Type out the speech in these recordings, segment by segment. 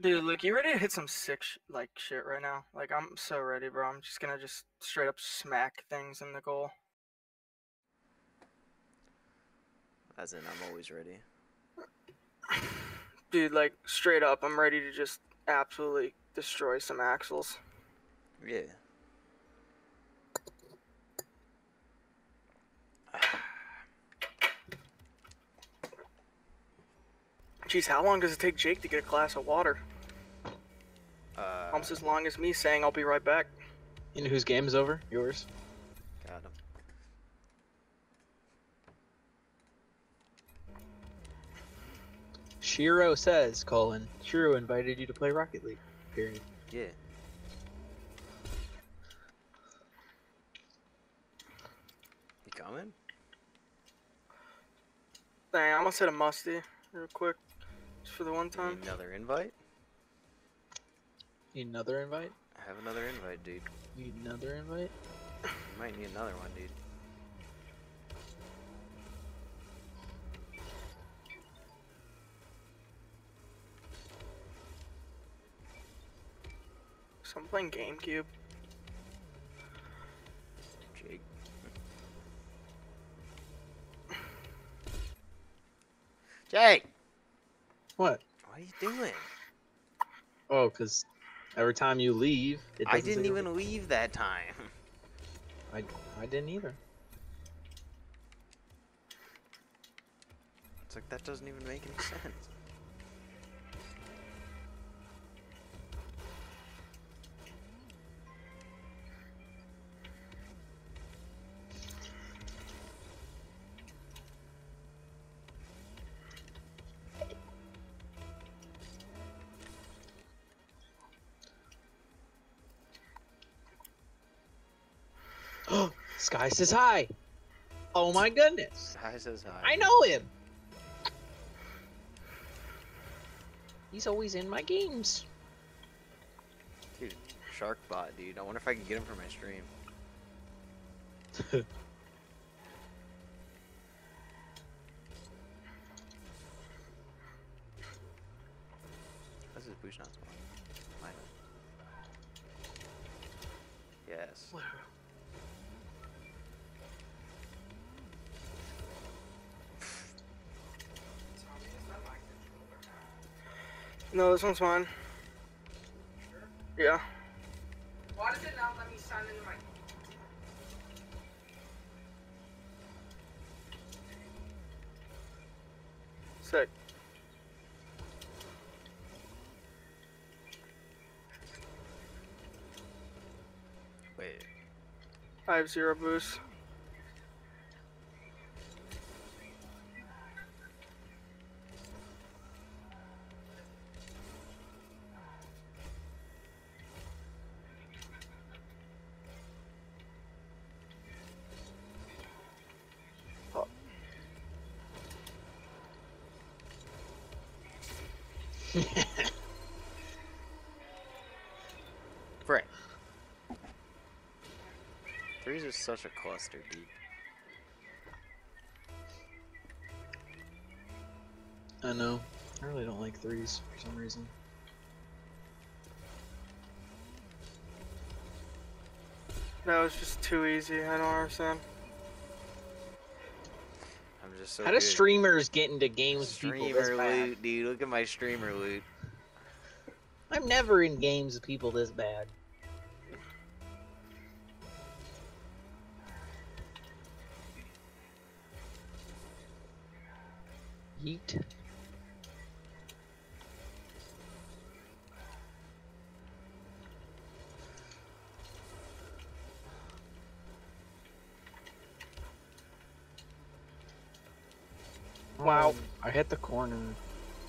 Dude, like you ready to hit some sick sh- like shit right now? Like I'm so ready, bro. I'm just gonna just straight up smack things in the goal. As in, I'm always ready. Dude, like straight up, I'm ready to just absolutely destroy some axles. Yeah. Jeez, how long does it take Jake to get a glass of water? Uh, Almost as long as me saying I'll be right back. You know whose game is over? Yours. got him. Shiro says, Colin. Shiro invited you to play Rocket League. Period. Yeah. You coming? Dang, I'm gonna hit a musty real quick, just for the one time. another invite? Need another invite? I have another invite, dude. Need another invite? You might need another one, dude. So I'm playing GameCube. Jake. Jake! What? What are you doing? Oh, because every time you leave, it I didn't even leave that time. I, I didn't either. It's like that doesn't even make any sense. Sky says hi. Oh my goodness. Hi says hi. I know him. He's always in my games. Dude, Sharkbot, dude. I wonder if I can get him for my stream. How's his boost not spawn? Mine is. Yes. No, this one's mine. Yeah. Why does it not let me sign into my Sick. Wait. I have zero boost. Frick. Threes is such a cluster, dude. I know. I really don't like threes for some reason. That was just too easy. I don't understand. I'm just so How do streamers get into games with people this Streamer loot, dude. Look at my streamer loot. I'm never in games with people this bad. Yeet. Wow. I hit the corner.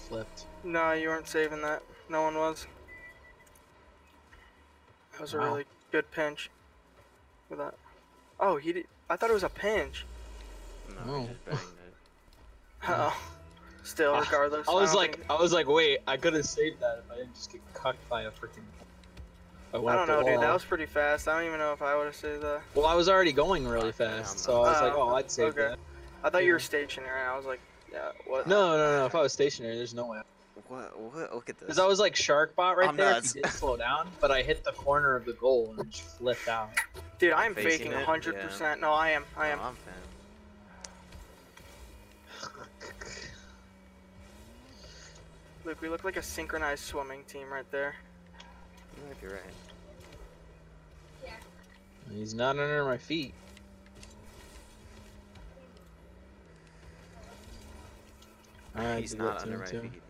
Flipped. No, you weren't saving that. No one was. That was a really good pinch. With that. Oh, he did. I thought it was a pinch. No, Oh. I just banged it. Oh. Still, Ah, regardless. I was don't like, think- I was like, wait, I could have saved that if I didn't just get cucked by a freaking. I don't know, dude. That was pretty fast. I don't even know if I would have saved that. Well, I was already going really fast, so I was like, Oh, oh, I'd save okay. that. I thought you were Yeah. stationary. I was like, yeah, what? No, no, no. If I was stationary, there's no way. What? What? Look at this. Because I was like shark bot right I'm there. nuts. He did slow down, but I hit the corner of the goal and just flipped out. Dude, I am Facing faking 100%. No, I am. I am. No, I'm Luke, we look like a synchronized swimming team right there. You might be right. He's not under my feet. I He's not under my too. feet.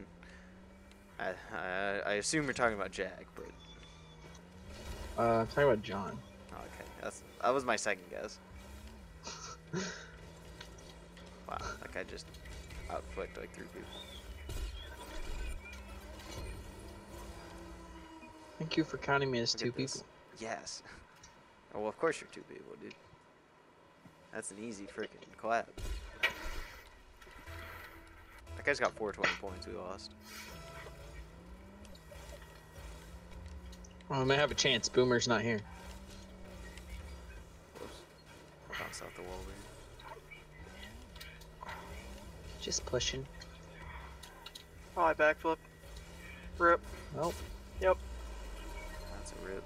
I, I I assume you're talking about Jack, but Uh, I'm talking about John. oh, okay, that's that was my second guess. Wow, that guy just outflicked like three people. Thank you for counting me as Look two people. Yes. Oh, well, of course you're two people, dude. That's an easy freaking collab. That guy's got 420 points. We lost. Well, I may have a chance. Boomer's not here. Whoops. I bounced off the wall there. Just pushing. Oh, I backflip. Rip. Well, That's a rip.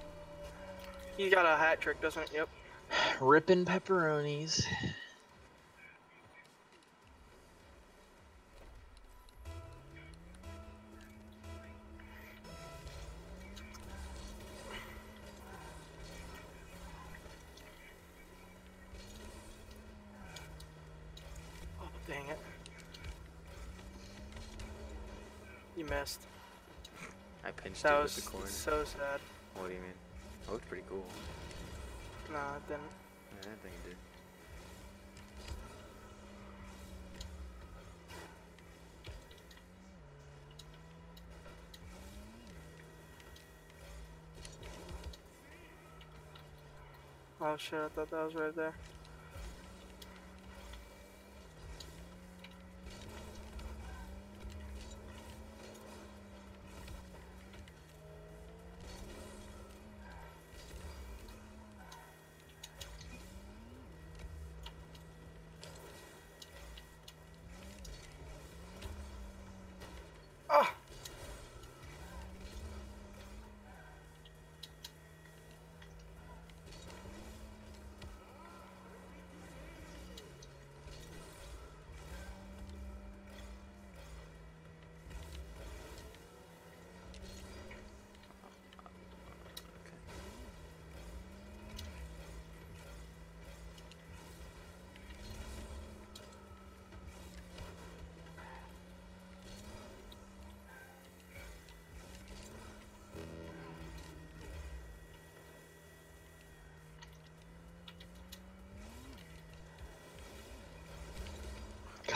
He got a hat trick, doesn't it? Yep. ripping pepperonis. Oh, dang it. You missed. I pinched That it was with the corner. so sad. What do you mean? It looked pretty cool. No, it didn't. Yeah, I didn't think it did. Oh shit, I thought that was right there.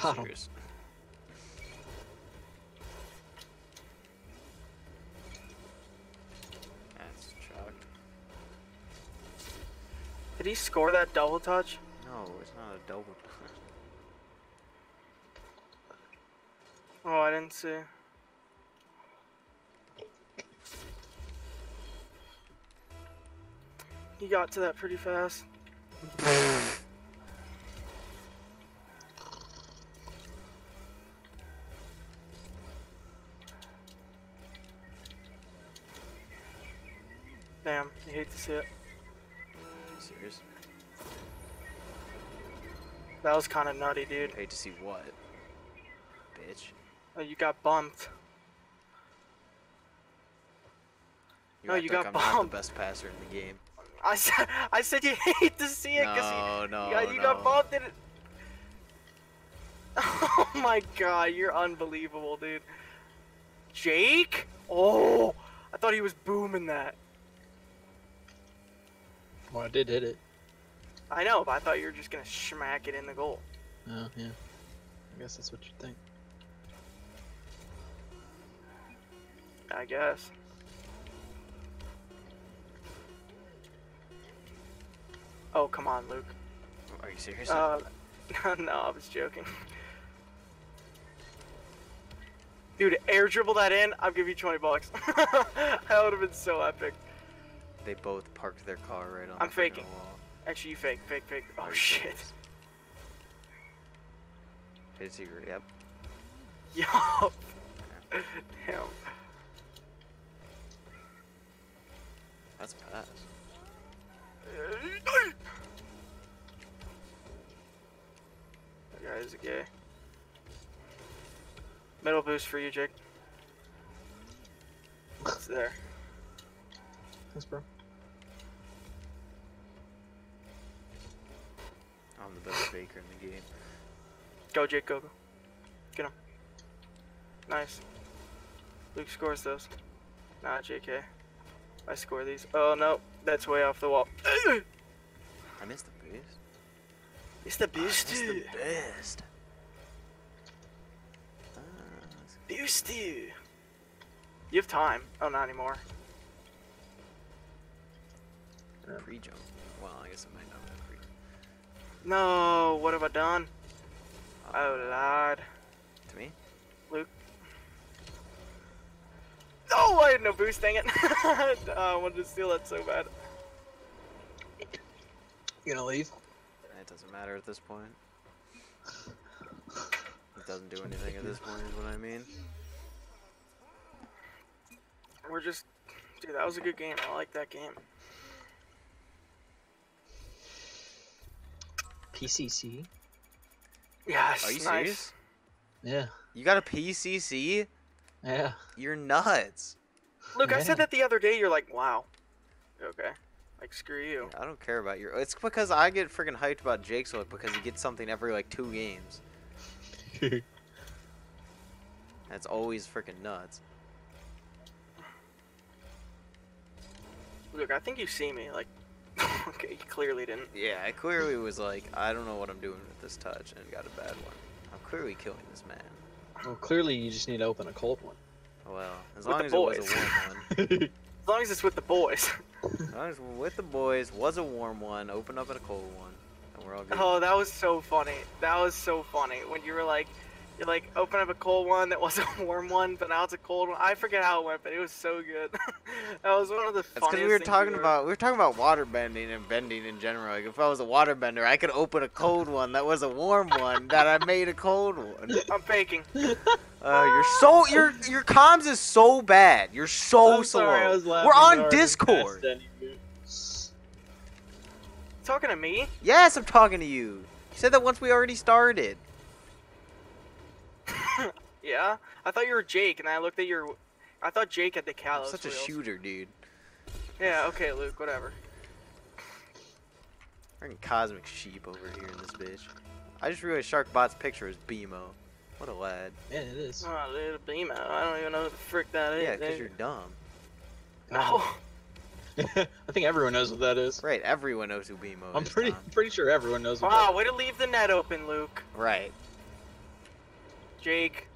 Got him. That's chalk. Did he score that double touch? No, it's not a double. Oh, I didn't see. He got to that pretty fast. Damn, you hate it. Serious? That was kind of nutty, dude. Paid to see what? Bitch. Oh, you got bumped. No, you got I'm bumped. the best passer in the game. I said, I said you hate to see it because No, you, no, you, got, you no. got bumped in it. Oh my god, you're unbelievable, dude. Jake? Oh, I thought he was booming that. Well, I did hit it. I know, but I thought you were just gonna smack it in the goal. Oh, yeah. I guess that's what you think. I guess. Oh, come on, Luke. Are you serious? Uh, no, I was joking. Dude, air dribble that in, I'll give you 20 bucks. that would have been so epic. They both parked their car right on I'm the faking. wall. Actually, you fake, fake, fake. Oh, shit. to see, yep. Yup. Damn. That's pass. That guy is a gay. Middle boost for you, Jake. It's there. Bro. I'm the best baker in the game. Go, Jake, go, go. Get him. Nice. Luke scores those. Nah, JK. I score these. Oh, no. That's way off the wall. I missed the boost. It's the boost. missed the best. Ah, Boost. You have time. Oh, not anymore. Free jump. Well, I guess it might not be free. No, what have I done? Uh, oh, Lord. To me? Luke. No, I had no boost, dang it. oh, I wanted to steal that so bad. You gonna leave? It doesn't matter at this point. It doesn't do anything at this point, is what I mean. We're just... Dude, that was a good game. I like that game. PCC. Yes, Are you nice. serious? Yeah. You got a PCC? Yeah. You're nuts. Look, I said that the other day. You're like, wow. Okay. Like, screw you. I don't care about your. It's because I get freaking hyped about Jake's look because he gets something every like two games. That's always freaking nuts. Look, I think you see me. Like, okay, you clearly didn't. Yeah, I clearly was like, I don't know what I'm doing with this touch and got a bad one. I'm clearly killing this man. well, clearly you just need to open a cold one. Well, as With long the as it was a warm one. As long as it's with the boys. As long as we're with the boys, was a warm one, open up at a cold one, and we're all good. Oh, that was so funny. That was so funny when you were like, you like open up a cold one that was a warm one, but now it's a cold one. I forget how it went, but it was so good. that was one of the That's because we were things talking ever- about we were talking about water bending and bending in general. Like if I was a water bender, I could open a cold one that was a warm one that I made a cold one. I'm faking. Uh, you're so your your comms is so bad. You're so I'm slow. sorry, I was We're on hard and Discord. Talking to me? Yes, I'm talking to you. You said that once we already started. Yeah. I thought you were Jake, and I looked at your. I thought Jake had the I'm Kalos such a shooter, dude. Yeah. Okay, Luke. Whatever. Freaking cosmic sheep over here in this bitch. I just realized Sharkbot's picture is BMO. What a lad. Yeah, it is. Oh, little Beamo. I don't even know who the frick that is. Yeah, because you're dumb. No. I think everyone knows what that is. Right, everyone knows who BMO is. I'm is. pretty Tom. pretty sure everyone knows what Wow, way to leave the net open, Luke. Right. Jake,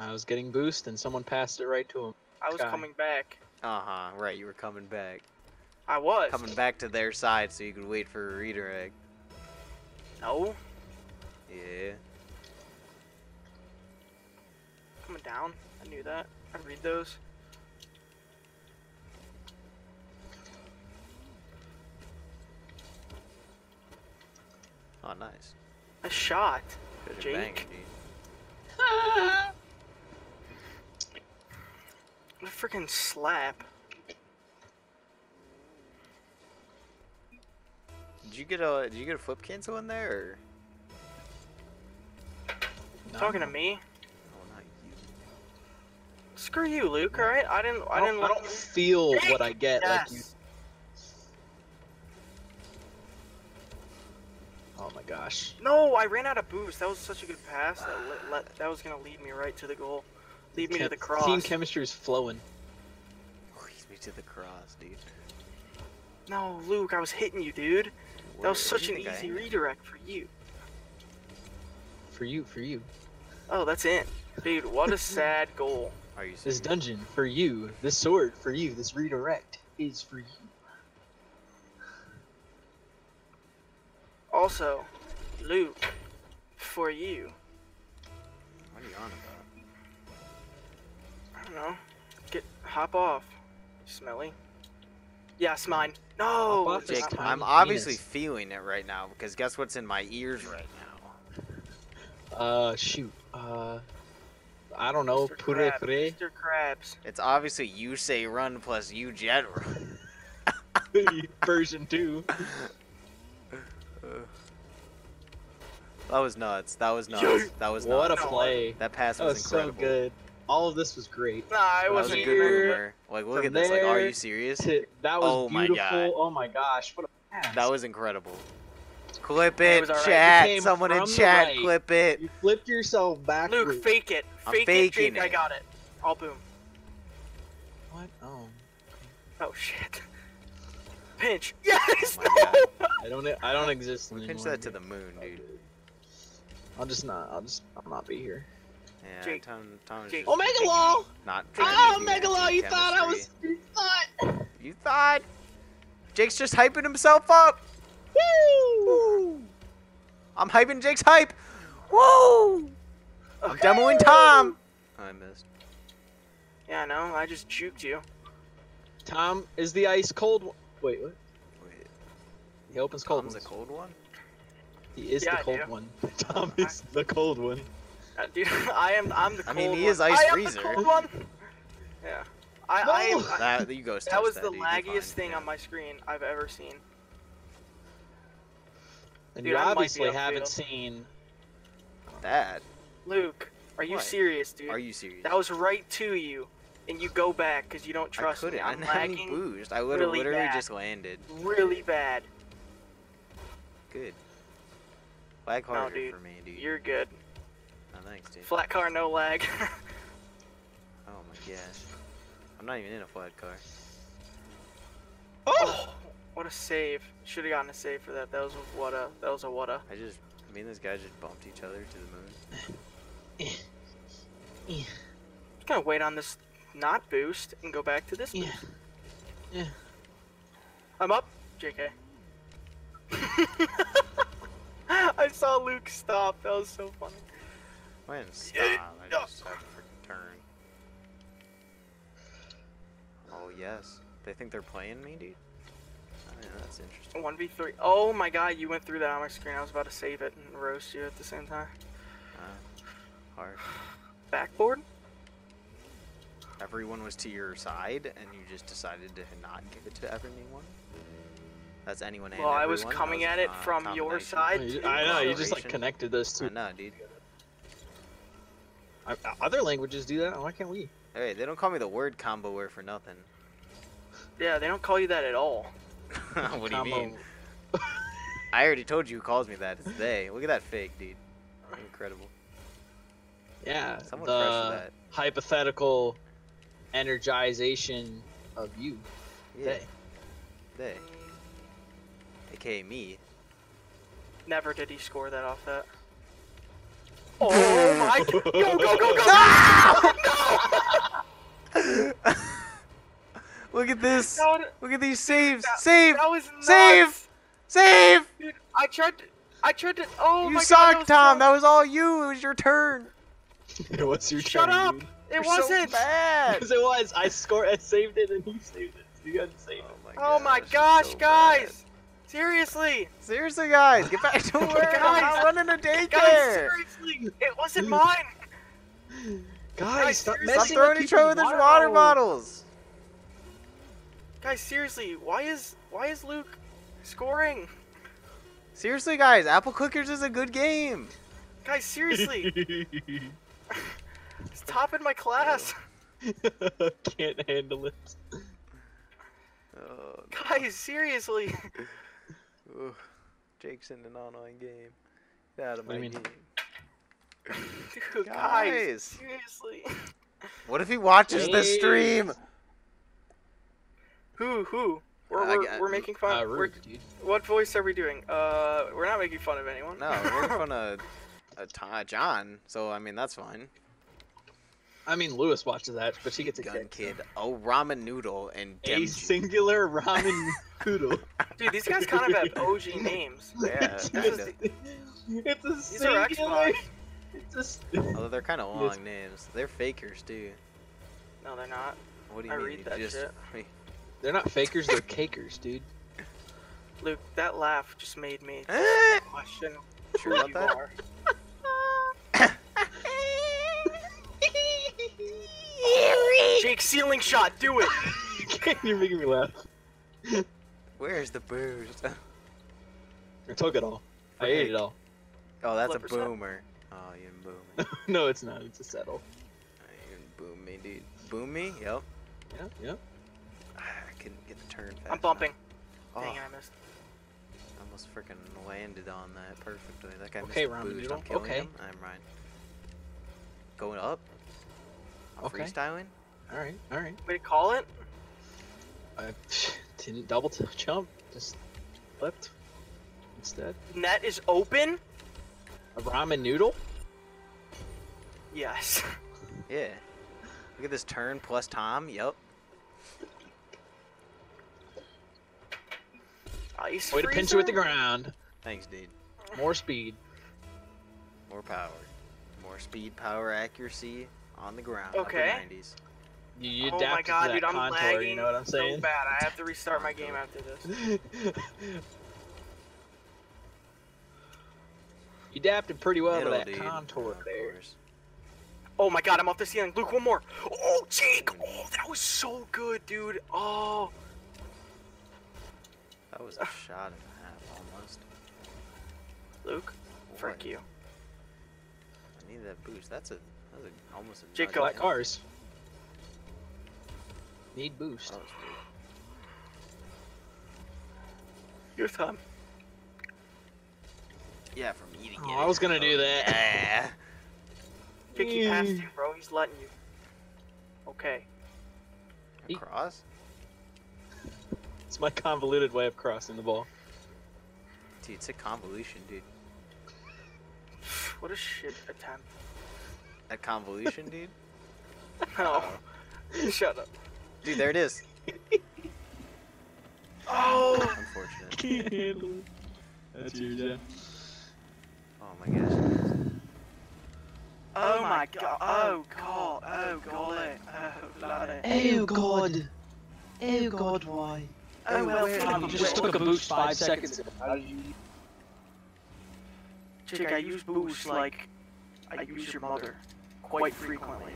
I was getting boost and someone passed it right to him. I was Sky. coming back. Uh huh. Right, you were coming back. I was. Coming back to their side so you could wait for a redirect. No. Yeah. Coming down. I knew that. I read those. Oh, nice. A shot. Good you're Jake. dude. What a freaking slap. Did you get a Did you get a flip cancel in there? Or? No. Talking to me? Oh, not you. Screw you, Luke. All right. I didn't. I, I didn't. don't, I don't feel what I get like you. Oh my gosh. No, I ran out of boost. That was such a good pass. That, let, let, that was gonna lead me right to the goal. Lead me to the cross. Team chemistry is flowing. Leads me to the cross, dude. no, Luke. I was hitting you, dude. That was such an you think I easy am? redirect for you. For you, for you. Oh, that's it. Dude, what a sad goal. Are you This dungeon for you. This sword for you. This redirect is for you. Also, Luke, for you. What are you on about? I don't know. Get hop off. Smelly. Yeah, it's mine. No. Hop it's is Jake, I'm obviously penis. feeling it right now because guess what's in my ears right now? Uh, shoot. Uh, I don't know, Mr. pure Krabs, pre. Mr. Krabs. It's obviously you say run plus you jet run. Version two. That was nuts. That was nuts. Yes. That was What a nuts. play. That pass That was, was so good. All of this was great. Nah, it was wasn't a good good. Like, look From at this. Like, are you serious? To- That was Oh my. God. Oh my gosh, what a pass. That was incredible. Clip It it, chat. It came Someone in chat, right. clip it. You flipped yourself back. Luke, fake it. I'm Fake it, faking Jake. I got it. All boom. What? Oh. Oh shit. Pinch. Yes. Oh no. I don't. I don't exist We anymore. pinch that to the moon, dude. I'll just not. I'll just. I'll not be here. Yeah, Jake. Tom, Tom's Jake. Omega Law. not. Jake. Oh, trying to do Megalo, you thought I was. You thought. You thought? Jake's just hyping himself up. Woo! I'm hyping Jake's hype. Woo! I'm demoing Tom. I missed. Yeah, no, I just juked you. Tom is the ice cold. One. Wait, what? Wait, He opens cold Tom's a ones. cold one. He is Yeah, the cold do. one. Tom is the cold one. Uh, dude, I am. I'm the I mean, he one. is Ice I am The cold one. Yeah. I. No. I, I That you go. that was the dude, laggiest thing yeah. on my screen I've ever seen. And Dude, you I obviously haven't seen. That. Luke, are you What? serious, dude? Are you serious? That was right to you, and you go back because you don't trust I trust couldn't. me. I I'm didn't have any lagging boost. I would have really literally bad. just landed. really bad. Good. Lag No, harder dude, for me, dude. You're good. Oh, thanks, dude. Flat car, no lag. Oh my gosh. I'm not even in a flat car. oh, what a save! Should have gotten a save for that. That was a what a. That was a what a. I just, me and this guy just bumped each other to the moon. Just gonna wait on this not boost and go back to this. Yeah. boost. Yeah. I'm up, JK. I saw Luke stop. That was so funny. I didn't stop. Yeah. I just had to freaking turn. Oh yes. They think they're playing me, dude. Oh, yeah, that's interesting. One v three. Oh my god, you went through that on my screen. I was about to save it and roast you at the same time. Uh, hard. Backboard? Everyone was to your side, and you just decided to not give it to everyone. That's anyone and Well, I was coming was, at it uh, from your combination. side. You- I know. You just like connected those two. I two. know, dude. I- Other languages do that. Why can't we? Hey, they don't call me the word combo word for nothing. Yeah, they don't call you that at all. what do you mean? I already told you who calls me that. It's they. Look at that fake, dude. Incredible. Yeah. Someone fresh the with that. hypothetical energization of you. Yeah, They. they. AKA me. Never did he score that off that. Oh my! Go go go go! Ah! Look at this. No, no, Look at these saves. That- Save. that was nuts. Save. Save. Dude, I tried to. I tried to. Oh you my suck, god! that was Tom. so- That was all you. It was your turn. What's your Shut turn, up! dude? It You're wasn't. So bad. Because it was. I scored. I saved it, and he saved it. You got to save it. Oh my oh it's gosh, so guys! bad. Seriously, Seriously, guys, get back to work. I'm Guys. not running a guys, daycare. seriously, it wasn't mine. Guys, Guys, stop seriously. Stop messing throwing with each other with people's his water bottles. Guys, seriously, why is why is Luke scoring? Seriously, guys, Apple Clickers is a good game. Guys, seriously, it's top in my class. Can't handle it. Oh, Guys, seriously. Ugh. Jake's in an online game. Get out of What my do you mean? Dude, Guys. guys, seriously. What if he watches the Hey. stream? Who who? We're, Uh, we're, I- we're making fun. Uh, we're, what voice are we doing? Uh, we're not making fun of anyone. No, we're making fun of uh, John, so I mean that's fine. I mean, Lewis watches that, but she gets a Gun kick. kid, oh ramen noodle, and A singular ramen noodle. Dude, these guys kind of have OG names. Yeah, it's, kinda. a, it's a These singular. Xbox. It's a. s- Although they're kind of Yes. long names. They're fakers too. No, they're not. What do you I mean? read that just shit. They're not fakers. They're cakers, dude. Luke, that laugh just made me question Sure about you that? are. Jake, ceiling shot, do it! You're making me laugh. Where's the boost? I took it all. I ate it all. oh, that's a Flipper set. boomer. Oh, you didn't boom me. no, it's not. It's a settle. Oh, you didn't boom me, dude. Boom me? Yep. Yeah, yeah. Ah, I couldn't get the turn fast I'm enough. bumping. Oh, Dang, I missed. almost freaking landed on that perfectly. That guy Okay, missed the ramen boost. noodle, I'm killing okay. him. I'm right. Going up. Okay. freestyling. All right, all right. Way to call it? I uh, didn't double jump. Just flipped instead. Net is open? A ramen noodle. Yes. Yeah. Look at this turn plus Tom. Yep. Ice Way to pinch it with the ground. Thanks, dude. More speed. More power. More speed, power, accuracy on the ground. Okay. Upper 90s. You, you oh my god, to that dude, I'm contour. lagging You know what I'm saying? so bad. I have to restart my game after this. you adapted pretty well Middle, to that dude. contour Of there. Oh my god, I'm off the ceiling. Luke, one more. Oh, Jake. Oh, that was so good, dude. Oh. That was a shot and a half almost. Luke, frick you. I need that boost. That's a, that's a almost a Jake, nugget. go. Black cars. Need boost. That was good. Your time. Yeah, from eating Oh, it. I was gonna do that. Yeah. Jake, he passed you, bro. He's letting you. Okay. Cross? It's my convoluted way of crossing the ball. Dude, it's a convolution, dude. What a shit attempt. That convolution, dude? No. Shut up. Dude, there it is. Oh. Unfortunate. Can't handle it. That's your job. Oh my gosh. Oh, oh my god. Oh god. Oh golly. Oh lordy. Oh god. Oh god, why? Oh well. where- You just took a boost five seconds ago. How did you? Jake, I use boost like I use your mother quite frequently.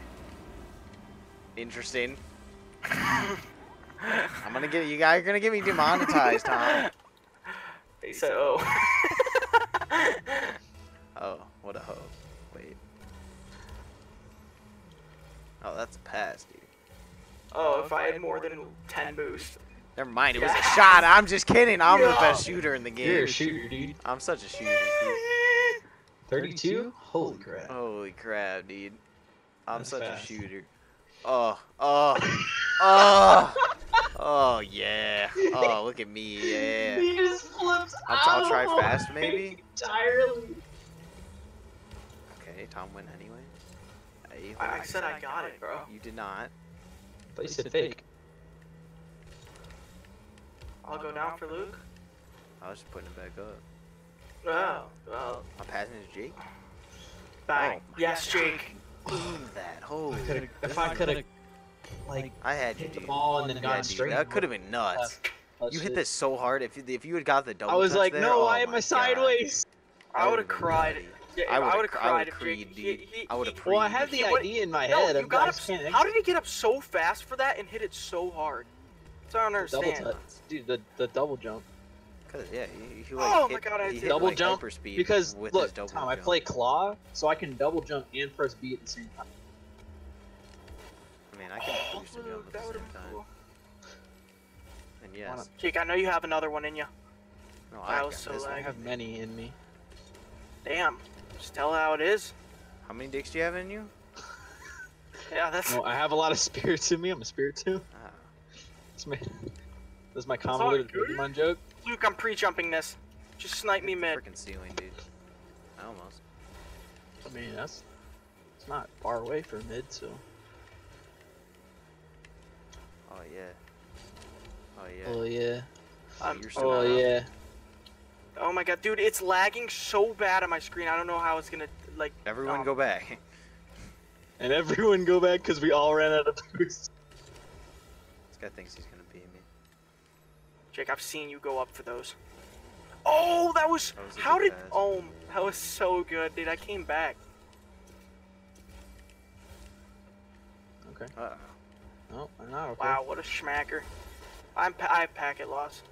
Interesting. I'm gonna get you guys are gonna get me demonetized, Tom. He said, "Oh." Oh, what a hoe. Wait. Oh, that's a pass, dude. oh, if I had more than ten boost. Never mind, it was a shot. I'm just kidding. I'm the best shooter in the game. You're a shooter, dude. I'm such a shooter. dude. 32? Holy crap. Holy crap, dude. I'm That's such fast. a shooter. Oh, oh, oh, oh, yeah. Oh, look at me, yeah. He just flips I'll, I'll try fast, maybe. Entirely. Okay, Tom win anyway. Hey, I said I got it, bro. You did not. They said fake. I'll go down for Luke. I was just putting it back up. Oh, well, I'm passing to Jake. bang. Oh my yes, Jake. Holy. If I could have, like, I had you, hit the ball and then gone straight. That could have been nuts. Oh, you hit this so hard. If you, if you had got the double I was like, there, no, oh why am a I sideways? I would have cried. Yeah, I would've I cried would've if creed, He, he, I would've he- Well, I have the idea in my No, head. you got I up. How did he get up so fast for that and hit it so hard? That's what I don't double understand. touch, dude. The the double jump. Cause yeah, he, he like Oh my God, I hit, double like, jump Because look, double Tom, I play claw, so I can double jump and press B at the same time. I mean, I can Oh, boost and Luke, jump at the would've same time. cool. And yes, Jake, I know you have another one in you. no, I I was got so. I have many in me. Damn. Just tell how it is. How many dicks do you have in you? Yeah, that's. No, I have a lot of spirits in me. I'm a spirit too. Ah, That's my, that's my not convoluted good. Pokemon joke. Luke, I'm pre-jumping this. Just snipe me mid. Freaking ceiling, dude. I almost. I mean, that's it's not far away from mid, so Oh yeah. Oh yeah. oh yeah, Oh, Um, you're oh yeah. Oh my god, dude, it's lagging so bad on my screen. I don't know how it's gonna like. Everyone um, go back. And everyone go back because we all ran out of boost. this guy thinks he's gonna beat me. Jake, I've seen you go up for those. Oh, that was. That was how did? pass. Oh, that was so good, dude. I came back. Okay. Uh No, I'm not okay. Wow, what a schmacker. I'm pa- I have packet loss.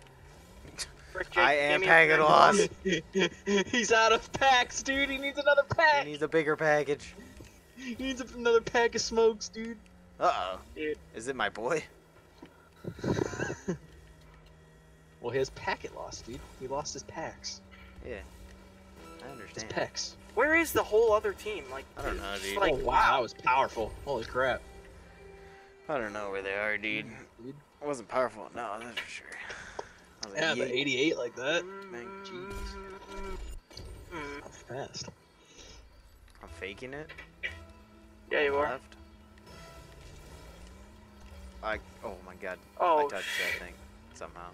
Frick, Jake, I am packet packet loss. He's out of packs, dude. He needs another pack. He needs a bigger package. He needs another pack of smokes, dude. Uh oh. Dude. Is it my boy? Well, his packet lost, dude. He lost his packs. Yeah. I understand. His understand. pecs. Where is the whole other team? Like, I don't know, dude. Like, oh wow, that was powerful. Holy crap, I don't know where they are, dude. dude. I wasn't powerful. No, that's for sure. I was like, Yeah, but "Yeet." 88 like that. Thank Mm, That's fast. I'm faking it. Yeah, you are. Left. I. Oh my god. Oh, I touched that thing somehow.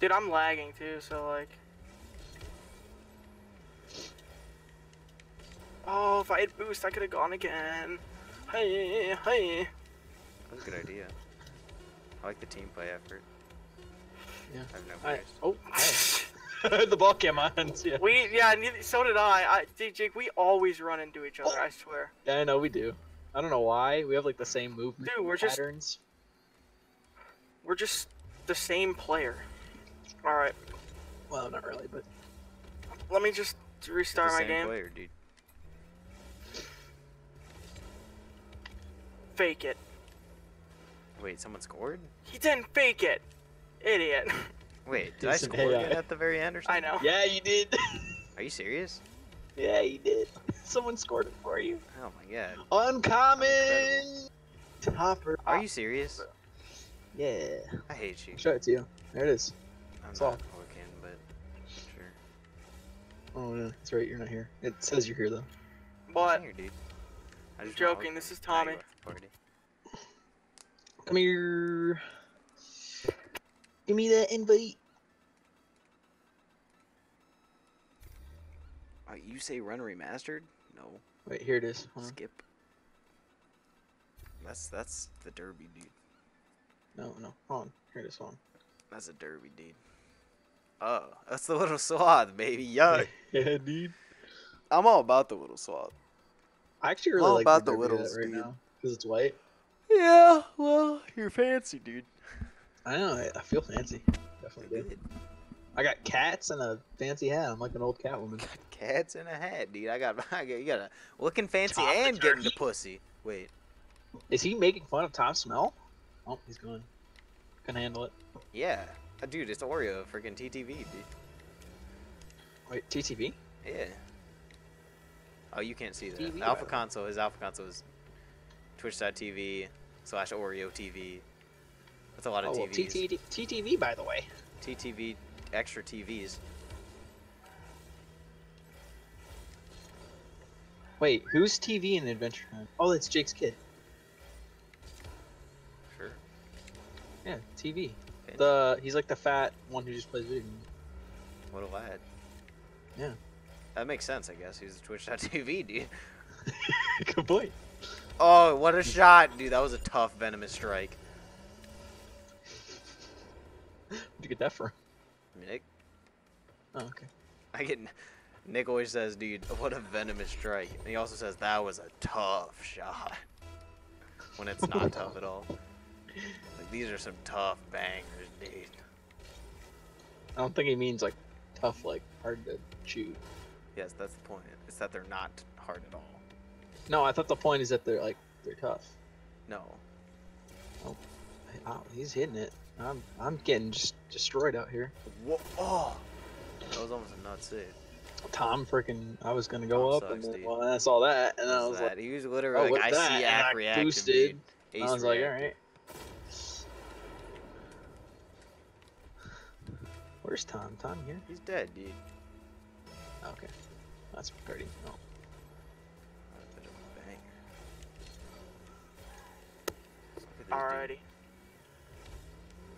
dude, I'm lagging too. So like, oh, if I had boost, I could have gone again. Hey, hey. That was a good idea. I like the team play effort. Yeah. I have no I, fears. oh, hey. the ball came on. Yeah. We yeah, neither, so did I. I Jake, we always run into each other. I swear. yeah, I know we do. I don't know why. We have like the same movement Dude, we're just- patterns. We're just the same player. All right, Well, not really, but let me just The restart my same game. player, dude. Fake it. Wait, someone scored? He didn't fake it. Idiot. Wait, did I score AI. at the very end or something? I something? know. yeah, you did. Are you serious? yeah, you did. Someone scored it for you. Oh my god. Uncommon. Topper. Are you serious? Yeah. I hate you. Show it to you. There it is. I'm It's not all- looking, but sure. Oh yeah, that's right. You're not here. It says you're here though. But Here, dude. I I'm joking, look this is for- Now Tommy. Party. Come here. Give me that invite. Uh, you say run remastered? No. Wait, here it is. Hold on. Skip. That's that's the derby, dude. No, no. Hold on. Here it is. Hold on. That's a derby, dude. Oh, that's the little swath, baby. Yuck. Yeah, dude. I'm all about the little swath. I actually really All like about the, the Whittles, right dude. now because it's white. Yeah, well, you're fancy, dude. I know. I, I feel fancy. Definitely do. I got cats and a fancy hat. I'm like an old cat woman. Cats and a hat, dude. I got, I got, you got a looking fancy Top and getting the pussy. Wait, Is he making fun of Tom Smell? Oh, he's gone. Can handle it. yeah, uh, dude, it's Oreo, freaking TTV, dude. Wait, TTV? Yeah. Oh, you can't see that. TV, Alpha console. His alpha console is Twitch.tv slash Oreo TV. That's a lot of Oh, well, TVs. TTV, TTV, by the way. TTV extra TVs. Wait, who's TV in Adventure Time? Oh, that's Jake's kid. Sure. Yeah, TV. Okay. The he's like the fat one who just plays video games. What a lad. Yeah. That makes sense, I guess. He's Twitch.tv, dude. Good point. Oh, what a shot, dude. That was a tough venomous strike. Where'd you get that from? Nick, Oh, okay. I get. Nick always says, dude, what a venomous strike. And he also says, that was a tough shot. When it's not tough at all. Like, these are some tough bangers, dude. I don't think he means like tough, like hard to shoot. Yes, that's the point. It's that they're not hard at all. No, I thought the point is that they're like they're tough. No. Oh, oh he's hitting it. I'm I'm getting just destroyed out here. Whoa. Oh! That was almost a nut save. Tom freaking, I was gonna go Tom up, and sucks, then dude. well, I saw that, and I was that? like, he was oh, literally what's like, I that? see act boosted. dude. I was like, all right. Where's Tom? Tom here? He's dead, dude. Okay, that's pretty. Oh. Alrighty.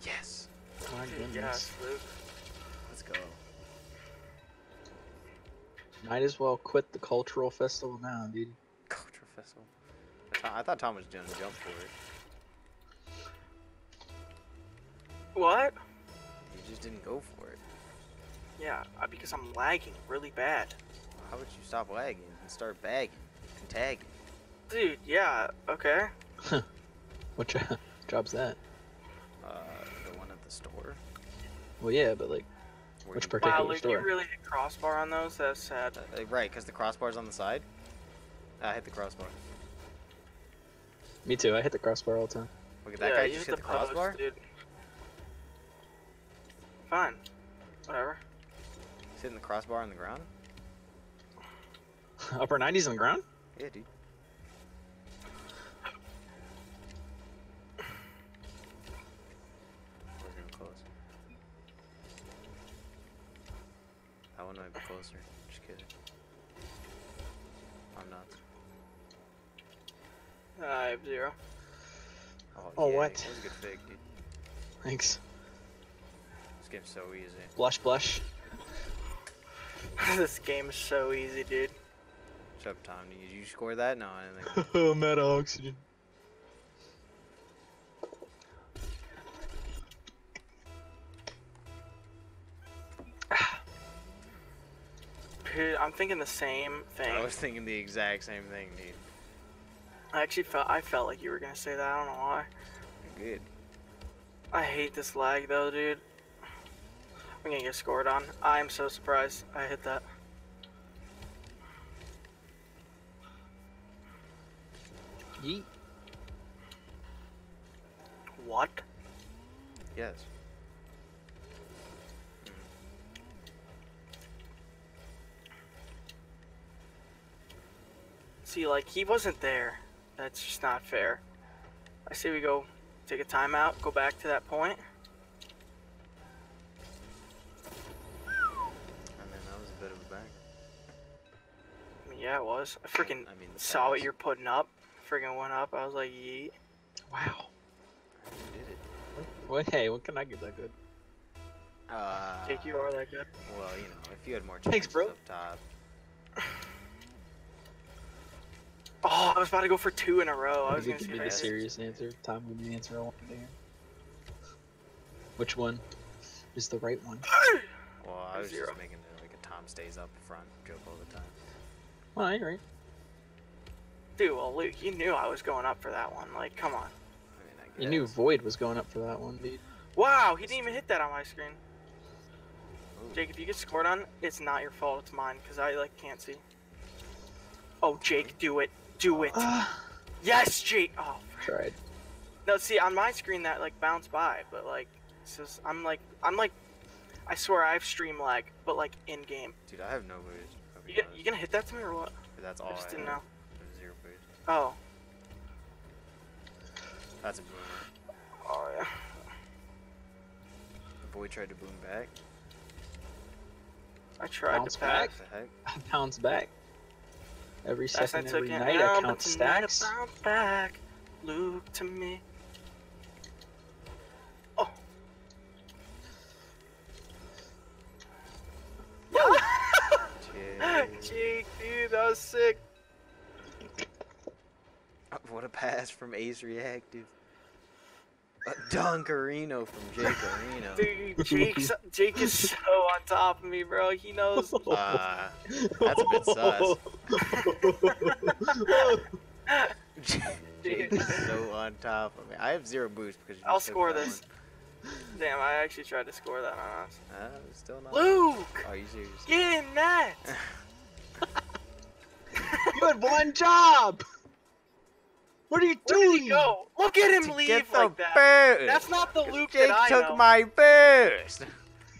Yes. My goodness. Yes, Luke. Let's go. Might as well quit the cultural festival now, dude. Cultural Festival. I thought- I thought Tom was gonna jump for it. What? You just didn't go for it. Yeah, uh, because I'm lagging really bad. How would you stop lagging and start bagging and tagging? Dude, yeah, okay. What jo- job's that? Uh, the one at the store. Well, yeah, but like, where Which you- part- Wow, Particular Luke, store. you really hit crossbar on those? That's sad. Uh, right, because the crossbar's on the side. I hit the crossbar. me too. I hit the crossbar all the time. Look at that yeah, guy you just hit hit the post, crossbar. dude. Fine. Whatever. He's hitting the crossbar on the ground. Upper 90s on the ground? Yeah, dude. We're getting close. That one might be closer. Just kidding. I'm not. I have zero. Oh, Oh, yeah, what? That was a good fig, dude. Thanks. This game's so easy. Blush, blush. this game is so easy, dude. Shut up, Tom. Did you score that? No, I didn't think. oh, meta oxygen. Dude, I'm thinking the same thing. I was thinking the exact same thing, dude. I actually felt I felt like you were gonna say that. I don't know why. Good. I hate this lag though, dude. I'm gonna get scored on. I'm so surprised I hit that. Yeet. What? Yes. See, like he wasn't there. That's just not fair. I say we go take a timeout, go back to that point. I mean, that was a bit of a bang. I mean, yeah, it was. I freaking I mean, saw what you're putting up. Freaking went up. I was like, yeet. Wow. You did it. What? Hey, what can I get that good? Uh, Jake, you are that good. Well, you know, if you had more Thanks, bro. up top. Oh, I was about to go for two in a row. I was gonna give say me the serious answer. Time with the answer I want to hear. Which one is the right one? Well, I was Zero. just making it like a Tom stays up front joke all the time. Well, I agree. right. Dude, well, Luke, you knew I was going up for that one. Like, come on. I mean, I You knew. Void was going up for that one, dude. Wow, he didn't even hit that on my screen. Ooh. Jake, if you get scored on, it's not your fault. It's mine because I like can't see. Oh, Jake, do it, do it. Ah, Yes, Jake. Oh, tried. no. See, on my screen that like bounced by, but like, it's just, I'm like, I'm like, I swear I have stream lag, but like in game. Dude, I have no boost. I'll You, gonna- you gonna hit that to me or what? But That's all I I, just didn't have. know. Zero boost. Oh. That's a boomer. Oh yeah. The boy tried to boom back. I tried Bounce to pack. back? What the heck? I bounce back. Every Last night second, took every it night, I but count tonight I stacks. back. Luke to me. Oh. Jake. Jake, dude, that was sick. What a pass from Ace Reactive. A Dunkarino from Jake Areno. Dude, Jake's, Jake is so on top of me, bro. He knows. Uh, that's a bit sus. Jake is so on top of me. I have zero boost because you I'll score that this. Damn, I actually tried to score that on us. One. Uh, still not. Luke! Are you serious? Get in that! you had one job. What are you Where did doing? he go? Look at him To leave get like that. boost. That's not the Luke Jake that I took know. my boost.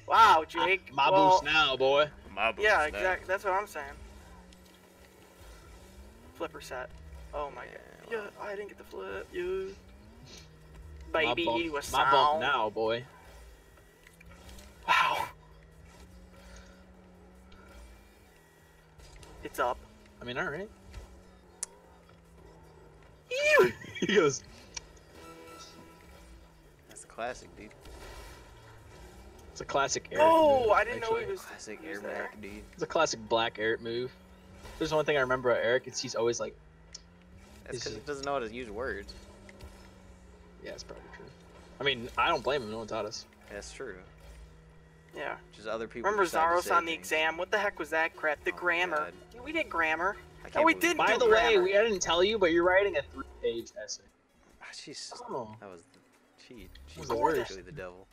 Wow, ah, Jake. My well, boost now, boy. My boost. Yeah, now. exactly. That's what I'm saying. Flip reset. Oh my god. Yeah, Yeah, I didn't get the flip. Yeah. My Baby, bump, he was my bump now, boy. Wow. It's up. I mean, all right. Ew. he goes. That's a classic, dude. It's a classic Eric Oh, move, I didn't know actually. he was. Classic he air back, dude. It's a classic black Eric move. There's one thing I remember about Eric. It's he's always like, That's because he it- doesn't know how to use words. yeah, it's probably true. I mean, I don't blame him. No one taught us. That's true. Yeah. Just other people. Remember decide Zaros say on the exam? What the heck was that crap? The Oh grammar. God. Yeah, we did grammar. I No, can't we believe- didn't. By do the way, we, I didn't tell you, but you're writing a three-page essay. Ah, Jeez, Oh. that was the cheat. She's was the worst. actually the devil.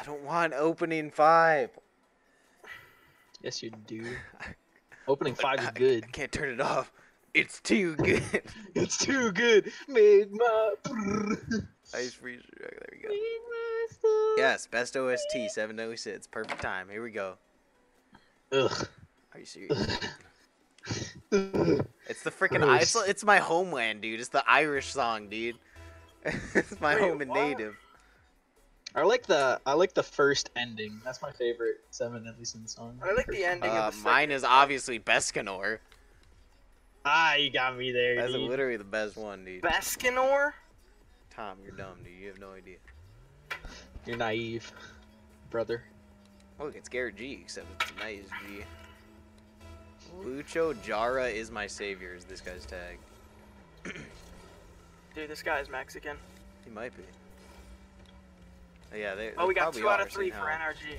I don't want opening five. Yes, you do. Opening five is good. I can't turn it off. It's too good. It's too good. Made my. Ice freezer. There we go. Yes, best OST, 706. Perfect time. Here we go. Ugh. Are you serious? It's the freaking. I- It's, it's my homeland, dude. It's the Irish song, dude. it's my Wait, home and what? native. I like the I like the first ending. That's my favorite Seven Deadly Sins song. I like the ending. Uh, of the mine second is obviously Beskanor. Ah, you got me there. That's dude. literally the best one, dude. Beskinor. Tom, you're dumb, dude. You have no idea. You're naive, brother. Look, it's Garrett G, except it's nice G. Lucho Jara is my savior, is this guy's tag. Dude, this guy's Mexican. He might be. Oh, yeah, they. Oh, we got two out of three for how, NRG.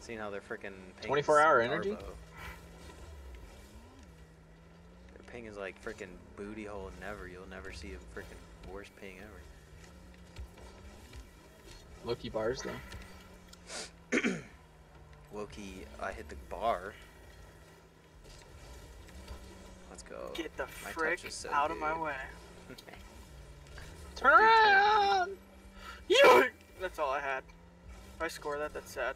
Seeing how they're freaking. 24 hour energy? Their ping is like freaking booty hole never. You'll never see a freaking worst ping ever. Loki bars though. Loki, I hit the bar. Let's go. Get the My frick so out of my way. Turn around. You. That's all I had. If I score that, that's sad.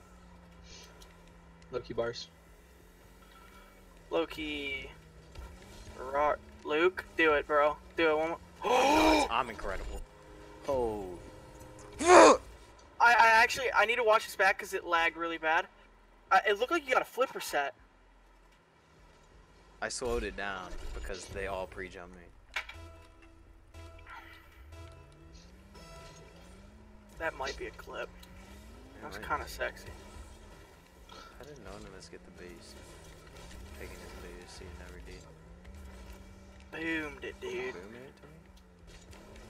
Loki bars. Loki. Rock. Luke, do it, bro. Do it one more. Oh, I'm incredible. Oh. I, I actually I need to watch this back because it lagged really bad. Uh, it looked like you got a flip reset. I slowed it down because they all pre-jumped me. That might be a clip. Yeah, That's kind of sexy. I didn't know Nimbus get the base. Taking his base, he never did. Boomed it, dude. Boom it to me?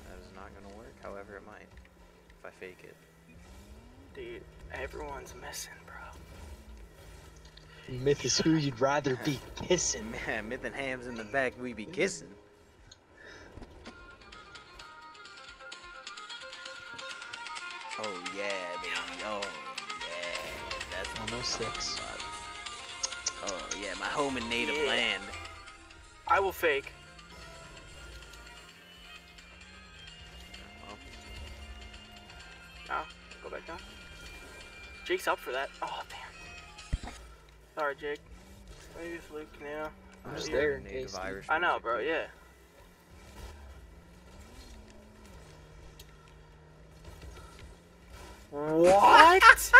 That is not gonna work, however it might. If I fake it. Dude, everyone's missing, bro. Myth is who you'd rather be kissing. Man, Myth and Hams in the back, we be kissing. Oh yeah, baby. Oh yeah. That's 106. Oh yeah, my home and native Yeah. land. I will fake. Well, No, go back down. Jake's up for that. Oh damn. Sorry, Jake. Maybe it's Luke now. I'm just Yeah. there in native case. Irish. I know, bro. Yeah. What?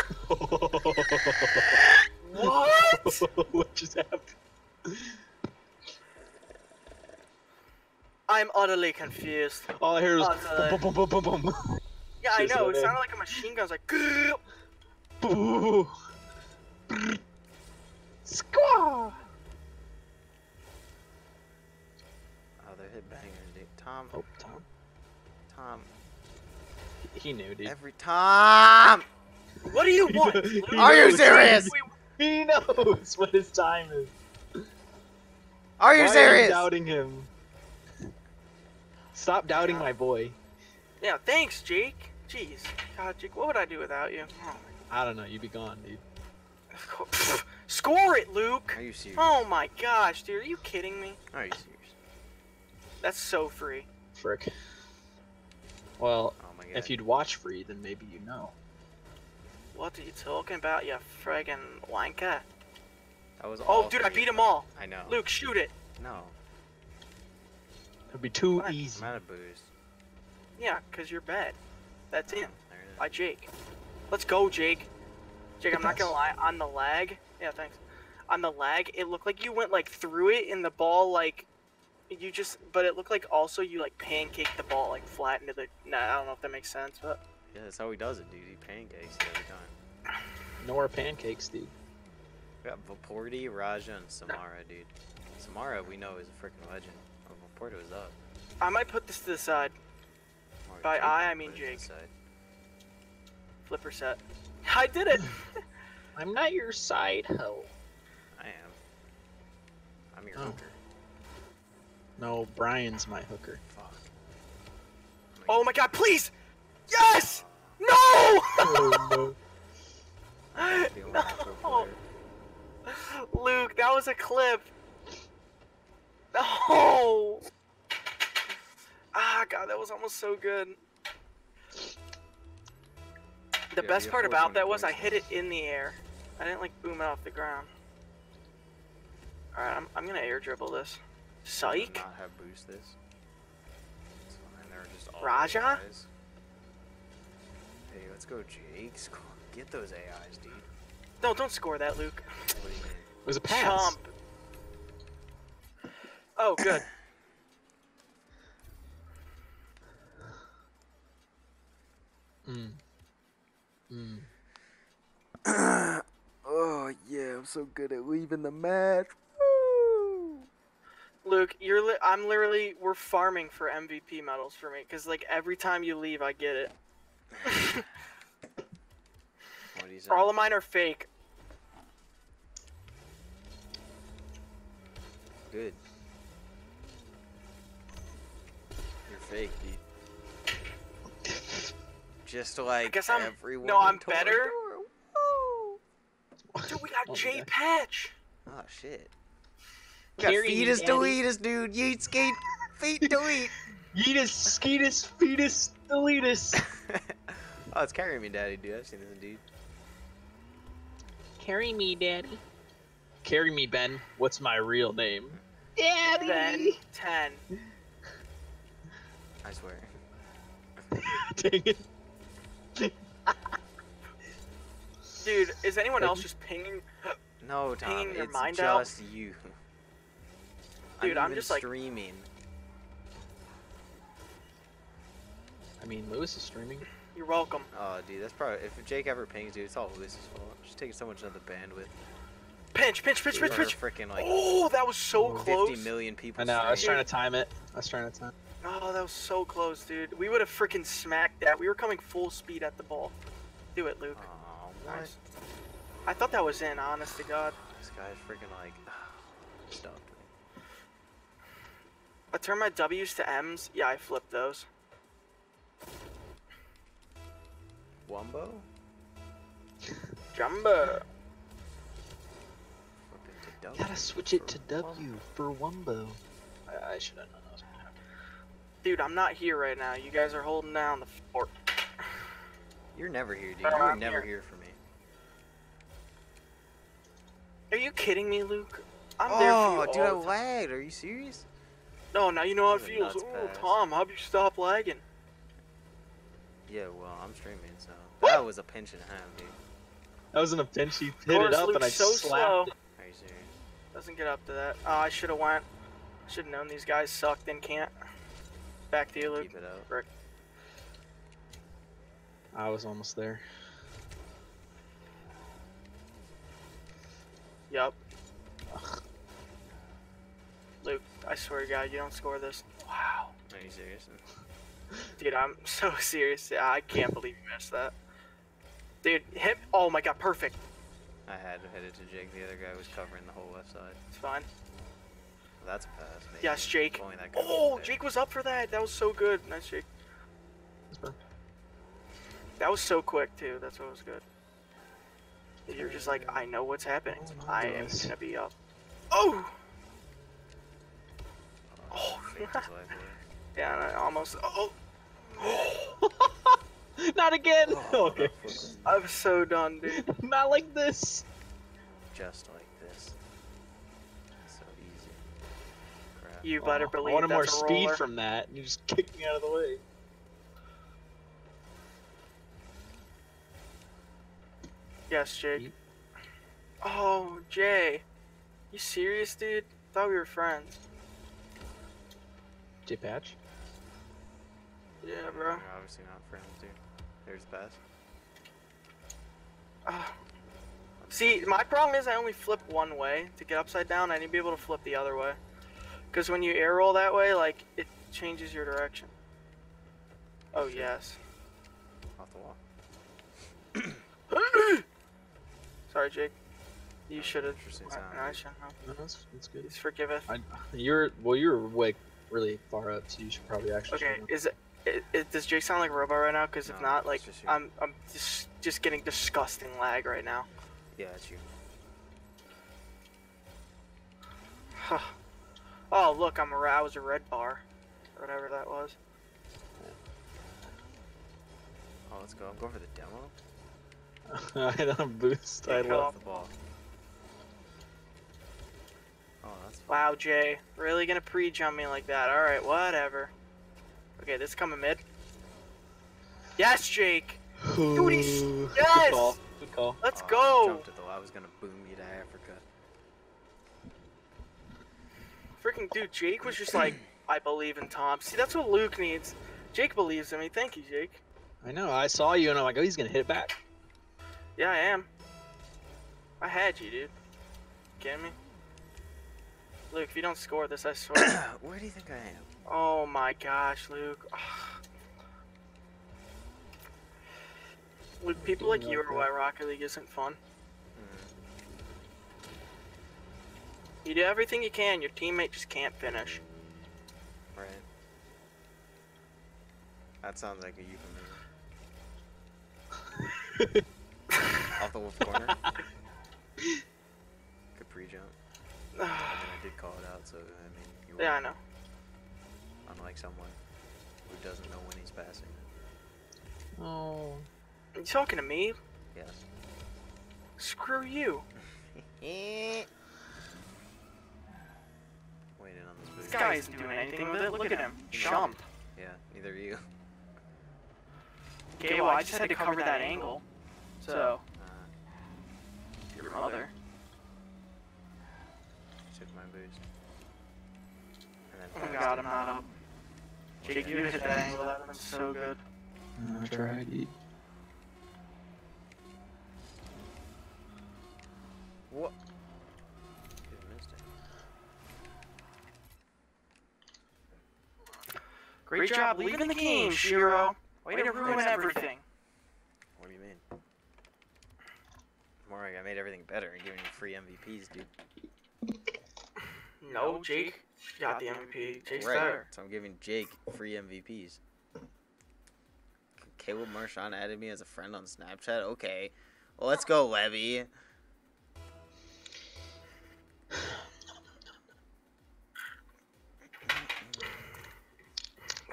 what? what just happened? I'm utterly confused. All I heard was Oh, boom, boom, boom, boom, boom, Yeah, I know. It sounded like a machine gun. was like. Squaw. Oh, they're hit bangers, dude. Tom, Oh, Tom. Tom, He knew, dude. every time. what do you want? Are you serious? He knows what his time is. Are you Why Are serious? you doubting him? Stop doubting Yeah. my boy. Yeah, thanks, Jake. Jeez. God, Jake, what would I do without you? I don't know. You'd be gone, dude. my God. Score it, Luke. Are you serious? Oh my gosh, dude. Are you kidding me? Are you serious? That's so free. Frick. Well, Oh my god. if you'd watch free, then maybe you know. What are you talking about, you friggin' wanker? that was Oh, all dude, I beat them all. I know. Luke, shoot it. No, It'd be too What? easy. I'm out of boost. Yeah, because you're bad. That's oh, in. There it is. By Jake. Let's go, Jake. Jake, I'm not gonna lie. On the lag, yeah, thanks. On the lag, it looked like you went like through it, and the ball like, you just. But it looked like also you like pancaked the ball like flat into the. Nah, I don't know if that makes sense, but Yeah, that's how he does it, dude. He pancakes it every time. No more pancakes, dude. We got Vaporti, Raja, and Samara, dude. Samara, we know, is a freaking legend. Oh, Vaporti was up. I might put this to the side. Or By Jake I, I mean put it to the Jake. side. flip reset. I did it. I'm not your side hoe. I am. I'm your Oh. hooker. No, Brian's my hooker. Fuck. oh my god, please! Yes! No! Oh, The no! Luke, that was a clip. No! Ah, god, that was almost so good. The Yeah, best part about that was I hit it in the air. I didn't like boom it off the ground. Alright, I'm, I'm gonna air dribble this. Do Psych? Not have boost this. It's fine. They're just all Raja? AIs. Hey, let's go, Jake. Get those AIs, dude. No, don't score that, Luke. What do you mean? It was a pass. Chomp. Oh, good. Mm. Mm. oh yeah, I'm so good at leaving the match. Woo! Luke, you're li- I'm literally we're farming for MVP medals for me because like every time you leave, I get it. What do you say? All of mine are fake. Good. You're fake, dude. Just like guess I'm- everyone. no, I'm better. Woo! Dude, we got Oh, J. Patch. Oh shit. We got Carry fetus daddy. deletus, dude. Yeet skate feet delete. Yeetus, skeetus, fetus, deletus. oh, it's carrying me, daddy, dude. I've seen this indeed. Carry me, daddy. Carry me, Ben. What's my real name? Then ten. I swear. Dang it. Dude, is anyone Like- else just pinging? No, Tom. Pinging their It's mind out? just you. Dude, I'm even just, like- streaming. I mean, Lewis is streaming. You're welcome. Oh, dude, that's probably if Jake ever pings, dude, it's all Lewis's fault. She's taking so much of the bandwidth. Pinch, pinch, pinch, pinch, pinch. Freaking like Oh, that was so Oh. 50 close. million people. I know. I was trying to time it. I was trying to time. Oh, that was so close, dude. We would have freaking smacked that. We were coming full speed at the ball. Do it, Luke. Oh, what? Nice. I thought that was in, honest to God. This guy's freaking like stumped me. I turned my W's to M's. Yeah, I flipped those. Wumbo? Jumbo. Flip it to W Gotta switch it to W for Wumbo. I, I should have known that was gonna happen. Dude, I'm not here right now. You guys are holding down the fort. You're never here, dude. You're I'm never here. here for me. Are you kidding me, Luke? I'm there for oh, you. oh, dude, I all the time. lagged. Are you serious? No, now you know how it That was a feels. nuts Oh. Tom, how'd you stop lagging? Yeah, well, I'm streaming, so What? that was a pinch and a half, dude. That was in a pinch. He hit course, it up, and I Luke's so slapped slow. it. Are you serious? Doesn't get up to that. Oh, I should have went. Should have known these guys sucked and can't. Back to you, Luke. Keep it up. Frick. I was almost there. Yup. Luke, I swear to God, you don't score this. Wow. Are you serious? Dude, I'm so serious. I can't believe you missed that. Dude, hit. Oh my God, perfect. I had to hit it to Jake. The other guy was covering the whole left side. It's fine. Well, that's a pass. Maybe. Yes, Jake. If only that guy was Oh, there. Jake was up for that. That was so good. Nice, Jake. That was so quick too. That's what was good. You're just like, I know what's happening. Oh, I am gonna be up. Oh, Oh, faked his life away. yeah, and I almost. Oh, oh. Not again. Oh, okay. I'm so done, dude. Not like this. Just like this. So easy. Crap. You better Oh, believe I wanted more a speed from that. and You just kicked me out of the way. Yes, Jake. Oh, Jay. You serious, dude? Thought we were friends. J Patch. Yeah, bro. You're obviously not friends, dude. There's Beth. pass. Ah. See, my problem is I only flip one way to get upside down. I need to be able to flip the other way. Because when you air roll that way, like, it changes your direction. Oh, Shit. yes. Off the wall. Sorry, Jake. You should have. interesting I, sound. I shouldn't have. No, that's, that's good. Please forgive it. I, you're well. You're way really far up, so you should probably actually. Okay, is it, it, it? Does Jake sound like a robot right now? Because if No, not, like just. I'm, I'm just just getting disgusting lag right now. Yeah, it's you. oh look, I'm a ra- I was a red bar, or whatever that was. Oh, let's go. I'm going for the demo. I don't boost. Yeah, I kill love. the ball. Oh, that's fine. Wow, Jay, really gonna pre-jump me like that? All right, whatever. Okay, this coming mid. Yes, Jake. Dude, he's- yes! Good call. Good call. Let's Oh, I go. jumped it though. I was gonna boom you to Africa. Freaking dude, Jake was just like, I believe in Tom. See, that's what Luke needs. Jake believes in me. Thank you, Jake. I know. I saw you, and I'm like, oh, he's gonna hit it back. Yeah, I am. I had you, dude. Kidding me? Luke, if you don't score this, I swear. Where do you think I am? oh my gosh, Luke. Luke, people like you are why Rocket League isn't fun. Mm, You do everything you can, your teammate just can't finish. right. That sounds like a euphemism. Off the wolf corner. Good pre-jump. I mean, I did call it out, so I mean, you yeah, I know. Unlike someone who doesn't know when he's passing. Oh. you talking to me? Yes. Screw you. Waiting on this boost. This guy isn't doing anything with it. Look at him. Chump. Yeah, neither are you. Okay, well, I just had to cover that angle. So, your mother. took my boost. And then Oh my passed god, it. I'm not up. Jake, you hit that angle. That was so good. I tried. it. What? Dude, missed it. Great job leaving the game, Shiro. Way to ruin everything. What do you mean? More like I made everything better and giving you free MVPs, dude. No, Jake got the MVP. Jake's right. better. So I'm giving Jake free MVPs. Caleb Marchand added me as a friend on Snapchat. Okay. Well, let's go, Levy.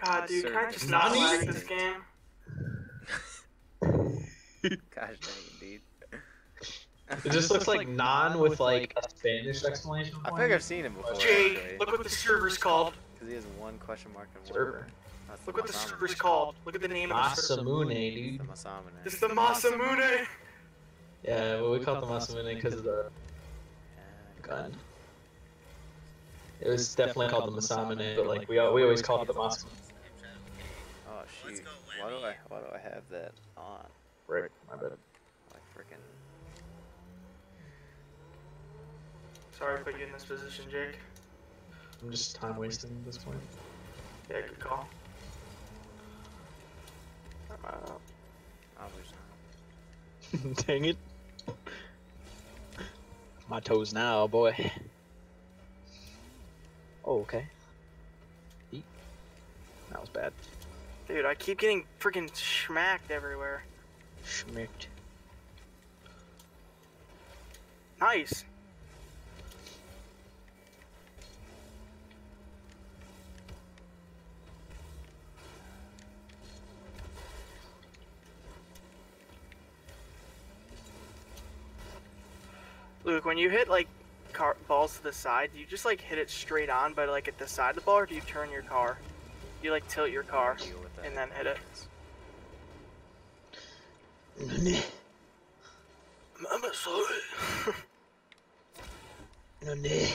God, dude, can I Sir. just not Nani? like this game? Gosh dang it, dude. It just looks like non with like a Spanish exclamation I think I've seen him before. Jake, look what the server's called. Because he has one question mark and Server. word. That's Look what the server's called. Look at the name of the server. Masamune, The dude. Masamune. This is the Masamune. Yeah, well, we call it the Masamune because of the gun. It was definitely called the Masamune, but like we we always called it the Masamune. Oh shoot. Why do I why do I have that on? Right, my bad. Like freaking Sorry to put you in this position, Jake. I'm just time wasting at this point. Yeah, good call. Uh, obviously not. Dang it. My toes now, boy. Oh, okay. Eat. That was bad. dude, I keep getting freaking smacked everywhere. Schmicked. Nice. Luke, when you hit like car balls to the side, do you just like hit it straight on, but like at the side of the ball, or do you turn your car? You like tilt your car Deal with that. and then hit it. Mama saw it. No, no.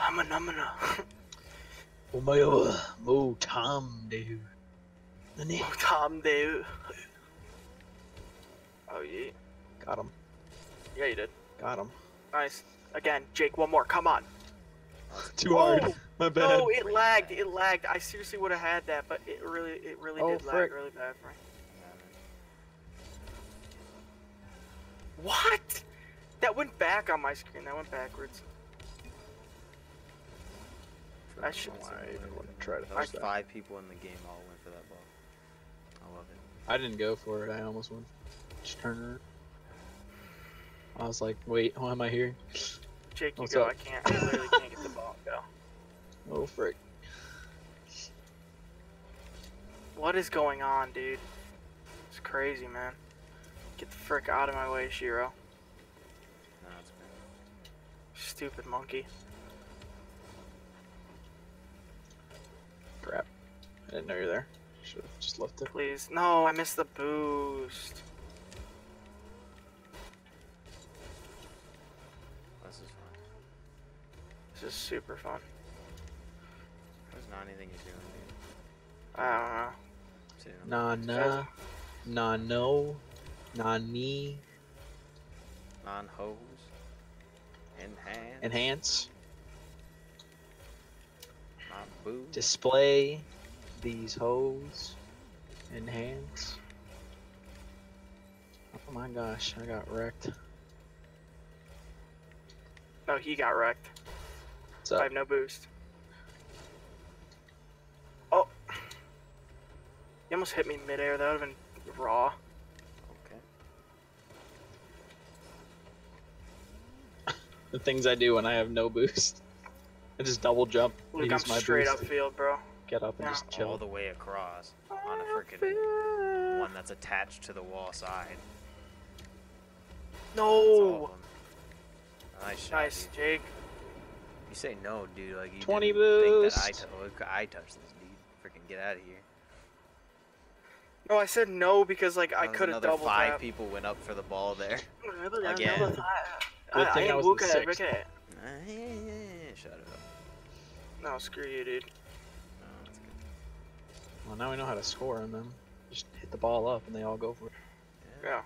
I'm a numina. Oh my god. Mo Tom, dude. No, no. Tom dude. Oh yeah. Got him. Yeah, you did. Got him. Nice. Again, Jake, one more. Come on. Too hard. Oh, my bad. No, it lagged. It lagged. I seriously would have had that, but it really, it really oh, did frick. lag really bad for me. What? That went back on my screen. That went backwards. I shouldn't even want to try to. There's five people in the game all went for that ball. I love it. I didn't go for it. I almost went. Just turn it. I was like, wait, why am I here? Jake, you What's go. up? I can't. I literally can't get the ball. Go. Oh frick. What is going on, dude? It's crazy, man. Get the frick out of my way, Shiro. No, it's good. Stupid monkey. Crap. I didn't know you were there. Should have just left it. Please. No, I missed the boost. This is fun. This is super fun. There's not anything you're doing, dude. I don't know. Sitting on Nah, nah. Nah, no. Nah, knee. non-hose. Enhance. Enhance. Not boo. Display. These hoes. Enhance. Oh my gosh, I got wrecked. No, he got wrecked. So I have no boost. Oh. You almost hit me midair. That would have been raw. Okay. the things I do when I have no boost. I just double jump. Luke, I'm my straight boost, upfield, bro. Get up and Yeah. just All the way across on a freaking one that's attached to the wall side. No. of 'em. Nice shot, Nice, dude. Jake. You say no, dude. Like you 20 didn't think that I, boost. look, I touched this, dude. Freaking get out of here. No, I said no because like I Now there's could have another doubled five that. people went up for the ball there. Again. Good I, thing I am was the Luka sixth. Everett. Shut up. No, screw you, dude. No, that's good. Well, now we know how to score on them. Just hit the ball up and they all go for it. Yeah.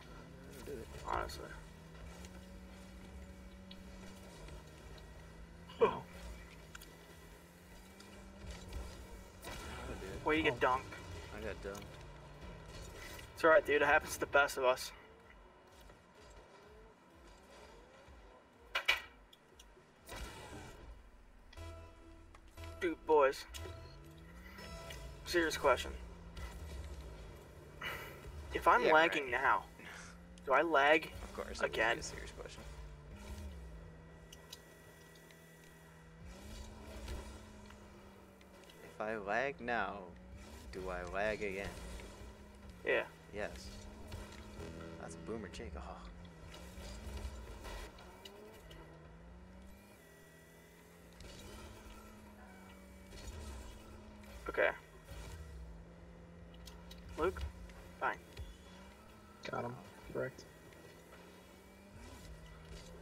do it. Honestly. Oh. do you get Oh. dunked. I got dunked. It's alright, dude. It happens to the best of us. Dude, boys. Serious question. If I'm Yeah, lagging right. now, do I lag? Of course. that would be Again? Serious question. If I lag now, do I lag again? Yeah. Yes. That's a boomer Jake. Oh. Okay. Luke? Fine. Got him. Correct.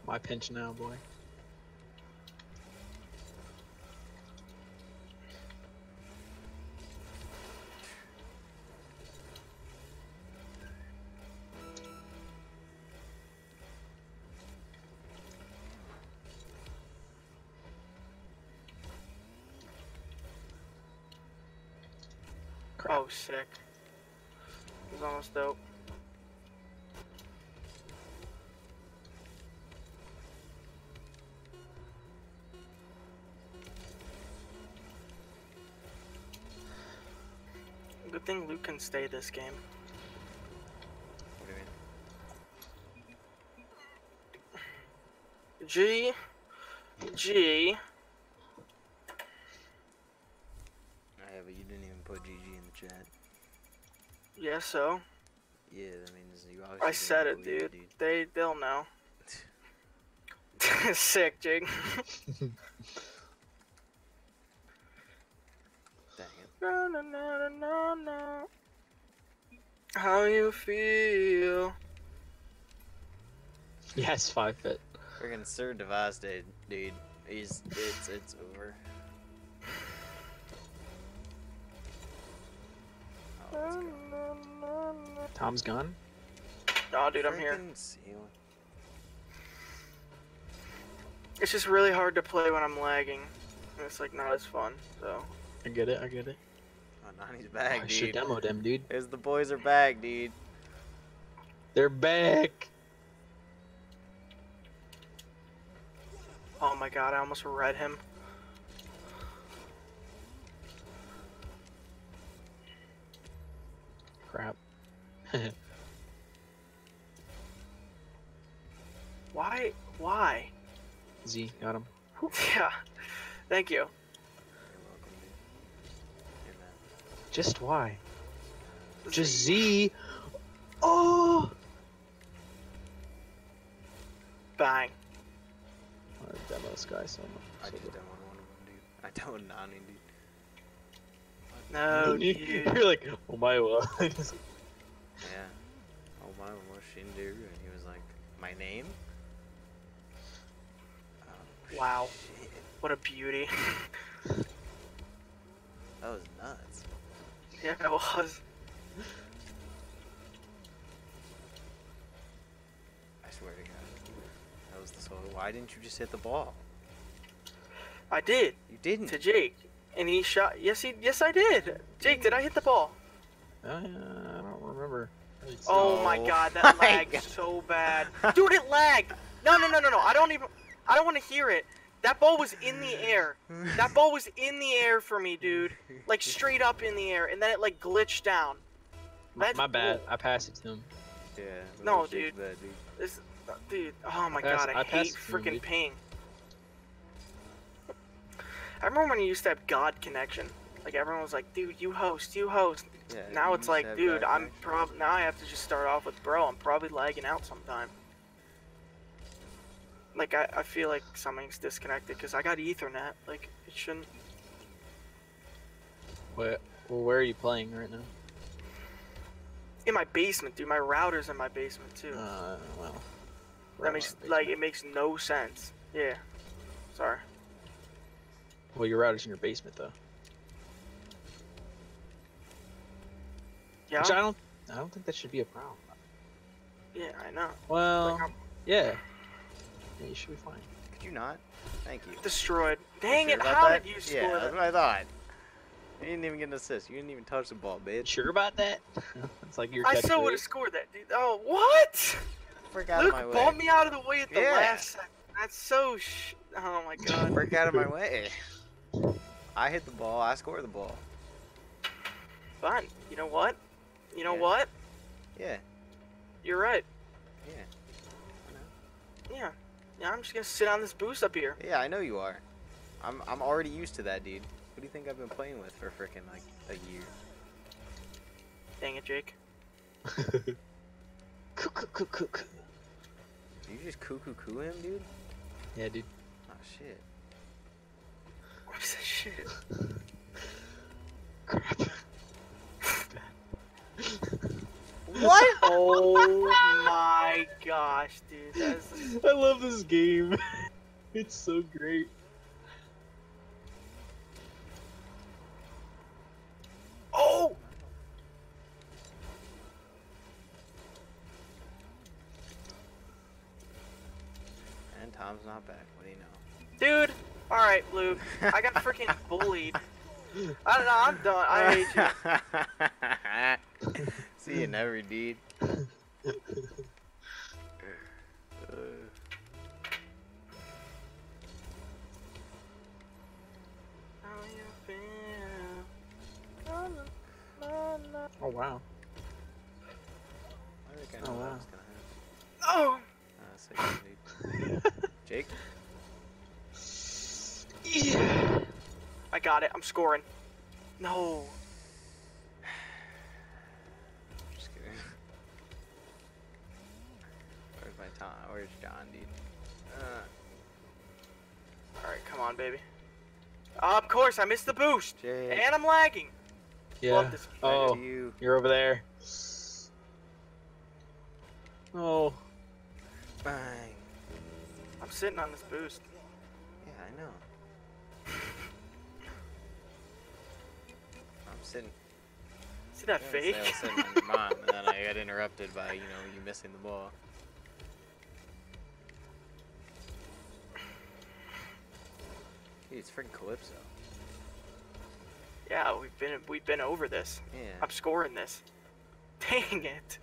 My pinch now, boy. Oh, sick. It was almost dope. Good thing Luke can stay this game. What do you mean? G. G. Yeah, so. Yeah, that means you obviously I said it, didn't dude. They, they'll know. Sick, Jake. Dang it. Na, na, na, na, na. How you feel? Yes, five fit. Friggin' Sir Devastated, dude. He's it's it's over. Tom's gone. Oh, dude, I'm here. It's just really hard to play when I'm lagging. It's like not as fun, so. I get it, I get it. Oh, Nani's back, oh, dude. I should demo them, dude. Is the boys are back, dude. They're back! Oh my god, I almost read him. Crap. Why? Why? Z, got him. Yeah. Thank you. You're welcome, Just why? Just Z. Oh! Bang. I wanna demo this guy so I much. just demoed one of them, dude. I demoed Nani, dude. No, you, you're like, oh my god. Yeah. Oh my, what Shinderu? And he was like, my name? Oh, Wow. shit. What a beauty. That was nuts. yeah, it was. I swear to God. That was the soul. Why didn't you just hit the ball? I did You didn't. to Jake, and he shot. Yes, he. Yes, I did. Jake, did I hit the ball? Uh, I don't remember. Oh my Oh god, that lagged so bad. Dude, it lagged. No, no, no, no, no. I don't even. I don't want to hear it. That ball was in the air. That ball was in the air for me, dude. Like straight up in the air, and then it like glitched down. My, That's my bad. cool. I passed it to him. Yeah. No, dude. bad, dude. This, dude. Oh my Pass- god, I, I hate passed it to him, freaking ping. I remember when you used to have God connection. Like everyone was like, dude, you host, you host. Yeah, now you it's like, dude, bad I'm connection. prob now I have to just start off with bro. I'm probably lagging out sometime. Like I, I feel like something's disconnected because I got Ethernet. Like it shouldn't. Where, well, where are you playing right now? In my basement, dude. My router's in my basement too. Uh, well. that makes like it makes no sense. Yeah. Sorry. Well, your router's in your basement though. Yeah. Which I don't. I don't think that should be a problem. Yeah, I know. Well, Like yeah. Yeah, you should be fine. Could you not? Thank you. destroyed. Dang Sure it! How that? did you Yeah, score that's that? what I thought. You didn't even get an assist. You didn't even touch the ball, bitch. Sure about that? it's like you're. I catch still would have scored that, dude. Oh, what? Frick out of my Luke way. bumped me out of the way at the Yeah. last second. That's so sh. Oh my god. Frick out of my way. I hit the ball. I score the ball. Fine. You know what? You know Yeah. what? Yeah. You're right. Yeah. Yeah. Yeah, I'm just gonna sit on this boost up here. Yeah, I know you are. I'm I'm already used to that, dude. What do you think I've been playing with for frickin' like a year? Dang it, Jake. Cook, cook, cook, cook. You just cuckoo coo him, dude? Yeah, dude. Oh shit. What is that shit? Crap. What? Oh my gosh, dude. That's I love this game. It's so great. Oh! And Tom's not back. What do you know? Dude! Alright, Luke. I got freaking bullied. I don't know, I'm done. I hate you. See you never, dude. Uh, How you feel? Oh wow. I think I Oh, know what wow. was gonna happen. Oh! Uh, so you need- Jake? Yeah. I got it. I'm scoring. No. Just kidding. Where's my Tom? Where's John, dude? Uh, Alright, come on, baby. of course, I missed the boost. Jake. And I'm lagging. Yeah. Love this. back Oh, you. you're over there. Oh. Bang. I'm sitting on this boost. Yeah, I know. Sitting. See that I was gonna say I was fake? sitting on your mom, and then I got interrupted by you know you missing the ball. Dude, it's freaking Calypso. yeah, we've been we've been over this. Yeah. I'm scoring this. Dang it.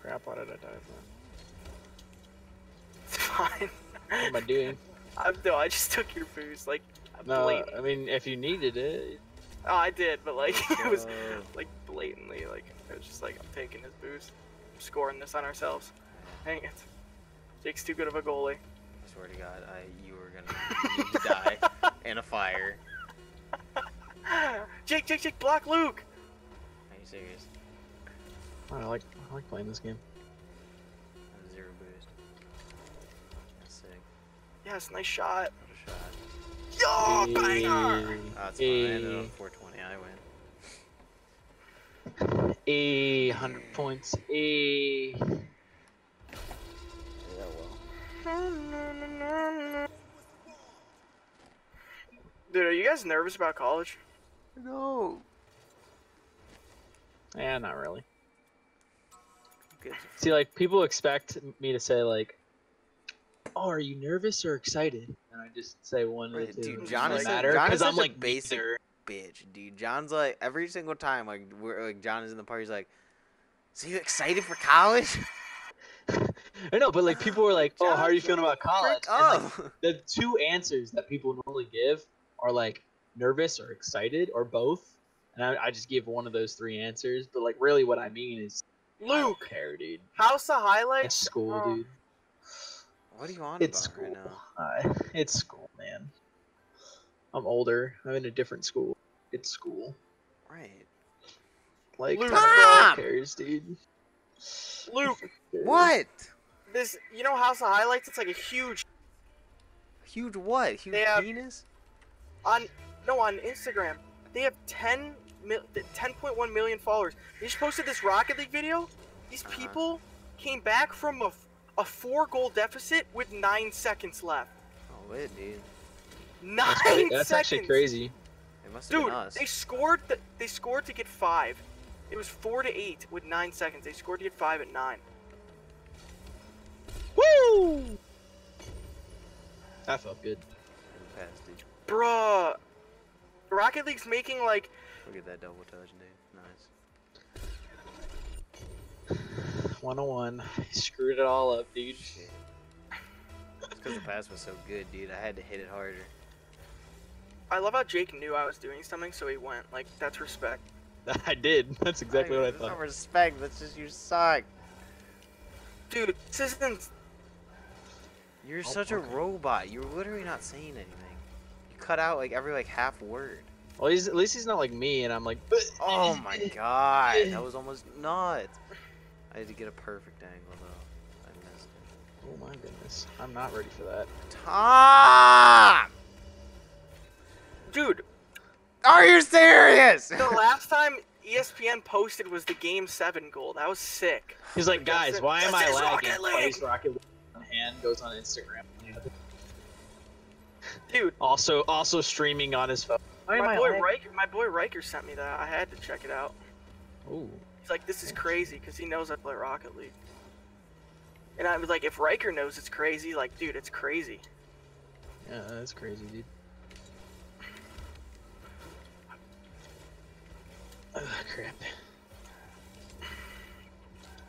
Crap, why did I dive? It's fine. What am I doing? I'm, no, I just took your boost. Like, No, blatant. I mean if you needed it, Oh, I did, but like it was Uh, like blatantly like it was just like I'm taking his boost, I'm scoring this on ourselves. Dang it, Jake's too good of a goalie. I swear to God, I you were gonna die in a fire. Jake, Jake, Jake, block Luke. Are you serious? I like I like playing this game. Zero boost. That's sick. Yes, nice shot. What a shot. Yo, banger. Oh, that's fine. I ended hey, on 420. I win. A hundred points. A. Yeah, well. Dude, are you guys nervous about college? No. Yeah, not really. Good. See, like people expect me to say like, "Oh, are you nervous or excited?" And I just say one Right, of the dude, two. It John is- matter John is because I'm such a like basic- neither. Bitch, dude. John's like every single time like we're like John is in the party. He's like, "So you excited for college?" I know, but like people were like, "Oh, how are you feeling about college?" Frick And, like, the two answers that people normally give are like nervous or excited or both, and I, I just give one of those three answers. But like, really, what I mean is, I don't Luke, care, dude. House of Highlights. It's school, Oh, dude. What are you on It's school. right now? Uh, it's school, man. I'm older. I'm in a different school. It's school. Right. Like, Luke, who cares, dude? Luke, What? this you know House of Highlights? It's like a huge Huge what? Huge They have- penis? on no on Instagram. They have 10 10.1 million followers. They just posted this Rocket League video. These Uh-huh. people came back from a, f- a four goal deficit with nine seconds left. Oh wait, dude. Nine That's, cra- seconds. that's actually crazy. It must have Dude, been us. they scored. The, they scored to get five. It was four to eight with nine seconds. They scored to get five at nine. Woo! That felt good. Pass, dude. Bruh. Rocket League's making like Look at that double touch, dude. 101. He screwed it all up, dude. Shit. It's because the pass was so good, dude. I had to hit it harder. I love how Jake knew I was doing something, so he went. Like that's respect. I did. That's exactly what I That's not thought. respect. That's just you suck. Dude, this isn't. You're Oh, such a robot. You're literally not saying anything. You cut out like every like half word. Well, he's, at least he's not like me, and I'm like, Oh my god, that was almost nuts. I had to get a perfect angle though. I missed it. oh my goodness, I'm not ready for that. Tom! Dude, Are you serious? the last time ESPN posted was the Game Seven goal. That was sick. He's like, guys, why am I lagging? Rocket League!" Plays Rocket League hand goes on Instagram. Dude, Also, also streaming on his phone. Why am my I boy lagging? Riker, my boy Riker sent me that. I had to check it out. Ooh. He's like, this is crazy because he knows I play Rocket League. And I was like, if Riker knows it's crazy, like, dude, it's crazy. Yeah, that's crazy, dude. Ugh, crap.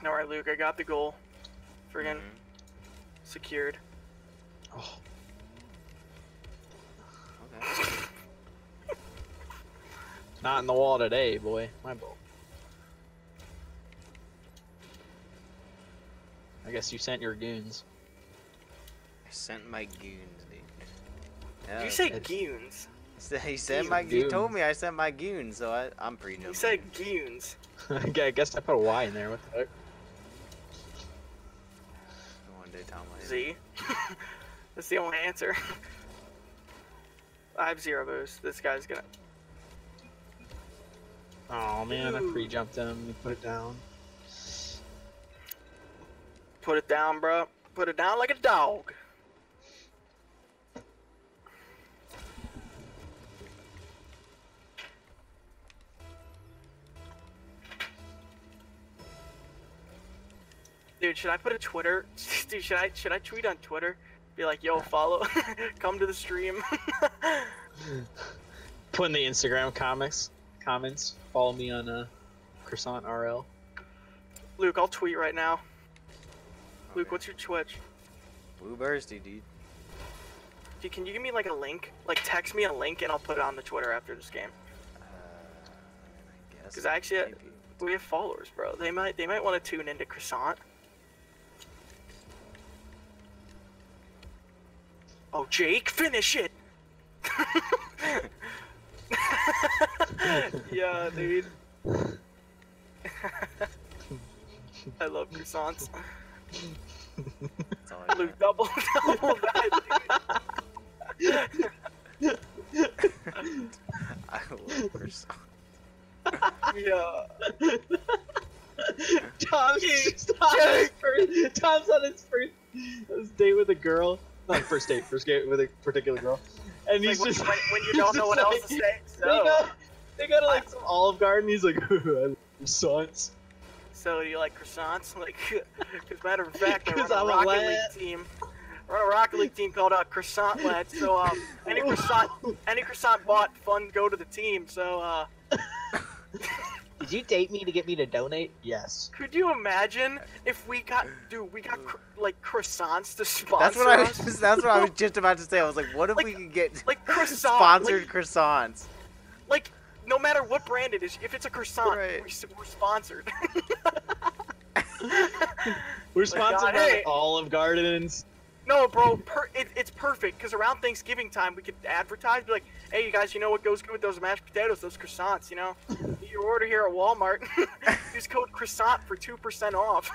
No, All right, Luke, I got the goal. Friggin' Mhm. secured. Oh, Okay. not in the wall today, boy. My ball. I guess you sent your goons. I sent my goons, dude. Yeah, Did you say it's- goons? he sent He's my. He told me I sent my goons, so I, I'm pretty. You said goons. I guess I put a Y in there. What the heck? One day, Tom. Z. That's the only answer. I have zero boost. This guy's gonna. Oh man, I pre-jumped him. He put it down. Put it down, bro. Put it down like a dog. Dude, should I put a Twitter? Dude, should I should I tweet on Twitter? Be like, yo, follow, come to the stream. Put in the Instagram comics comments. Follow me on uh, Croissant RL. Luke, I'll tweet right now. Okay. Luke, what's your Twitch? Blue Bursty, dude? Dude, can you give me like a link? Like text me a link and I'll put it on the Twitter after this game. Uh, I guess. 'Cause I actually- maybe. We have followers, bro. They might they might want to tune into Croissant. Oh, Jake, finish it. yeah, dude. I love croissants. That's Luke, double, double that, I love croissant. dude. Yeah. Tom's, Jake, Tom's, Jake. first, Tom's on his first his date with a girl. Not first date, first date with a particular girl. And It's he's like just when, when you don't know just what else to say. They So, go, they go to like some Olive Garden. He's like, I love croissants. So do you like croissants? Like, as a matter of fact, I run 'Cause a I'm a Rocket lad. League team. I run a Rocket League team called uh, Croissant Lads. So, um, any croissant, any croissant bought, fund go to the team. So, uh, Did you date me to get me to donate? Yes. could you imagine if we got, dude, we got cr- like croissants to sponsor That's what I was. us? Just, that's what I was just about to say. I was like, what if Like- we could get Like croissant, sponsored like, croissants? like no matter what brand it is, if it's a croissant, Right. we, we're sponsored. We're God, sponsored by hey. Olive Gardens. No, bro, per- it, it's perfect because around Thanksgiving time we could advertise, be like, "Hey, you guys, you know what goes good with those mashed potatoes, those croissants? You know, you order here at Walmart, use code croissant for two percent off."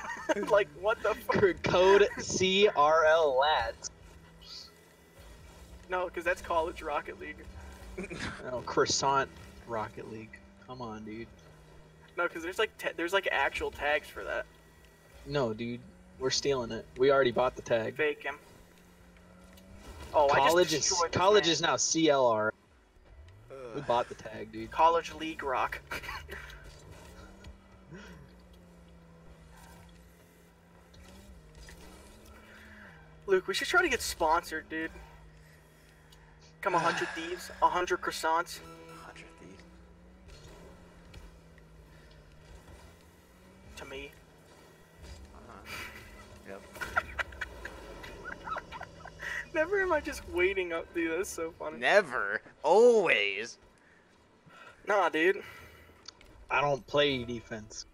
like, what the fuck? Code CRL lads. No, because that's college Rocket League. Oh, croissant Rocket League. Come on, dude. No, because there's like ta- there's like actual tags for that. No, dude. We're stealing it. We already bought the tag. Fake him. Oh, college I just is college man. is now CLR. We bought the tag, dude. college league rock. Luke, we should try to get sponsored, dude. Come a hundred thieves, a hundred croissants. Hundred thieves. To me. Uh-huh. Yep. Never am I just waiting up, dude. That's so funny. Never. Always. Nah, dude. I don't play defense.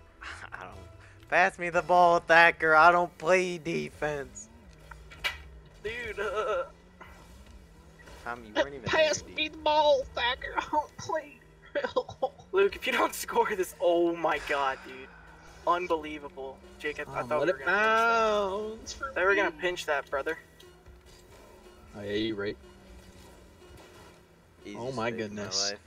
I don't. Pass me the ball, Thacker. I don't play defense. Dude, uh, Tom, you weren't even Pass me the ball, Thacker. I don't play. Luke, if you don't score this, oh my god, dude. Unbelievable. Jake, I, I Um, thought we it were gonna pinch that. They were gonna pinch that, brother. Oh yeah, you're right. Easiest Oh my pick of goodness. life.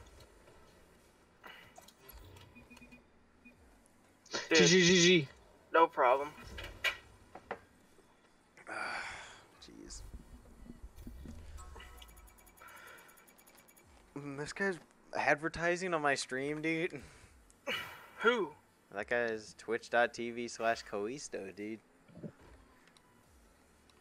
Dude, GGGG. no problem. Jeez. Mm, This guy's advertising on my stream, dude. Who? That guy guy's twitch.tv slash Coisto, dude.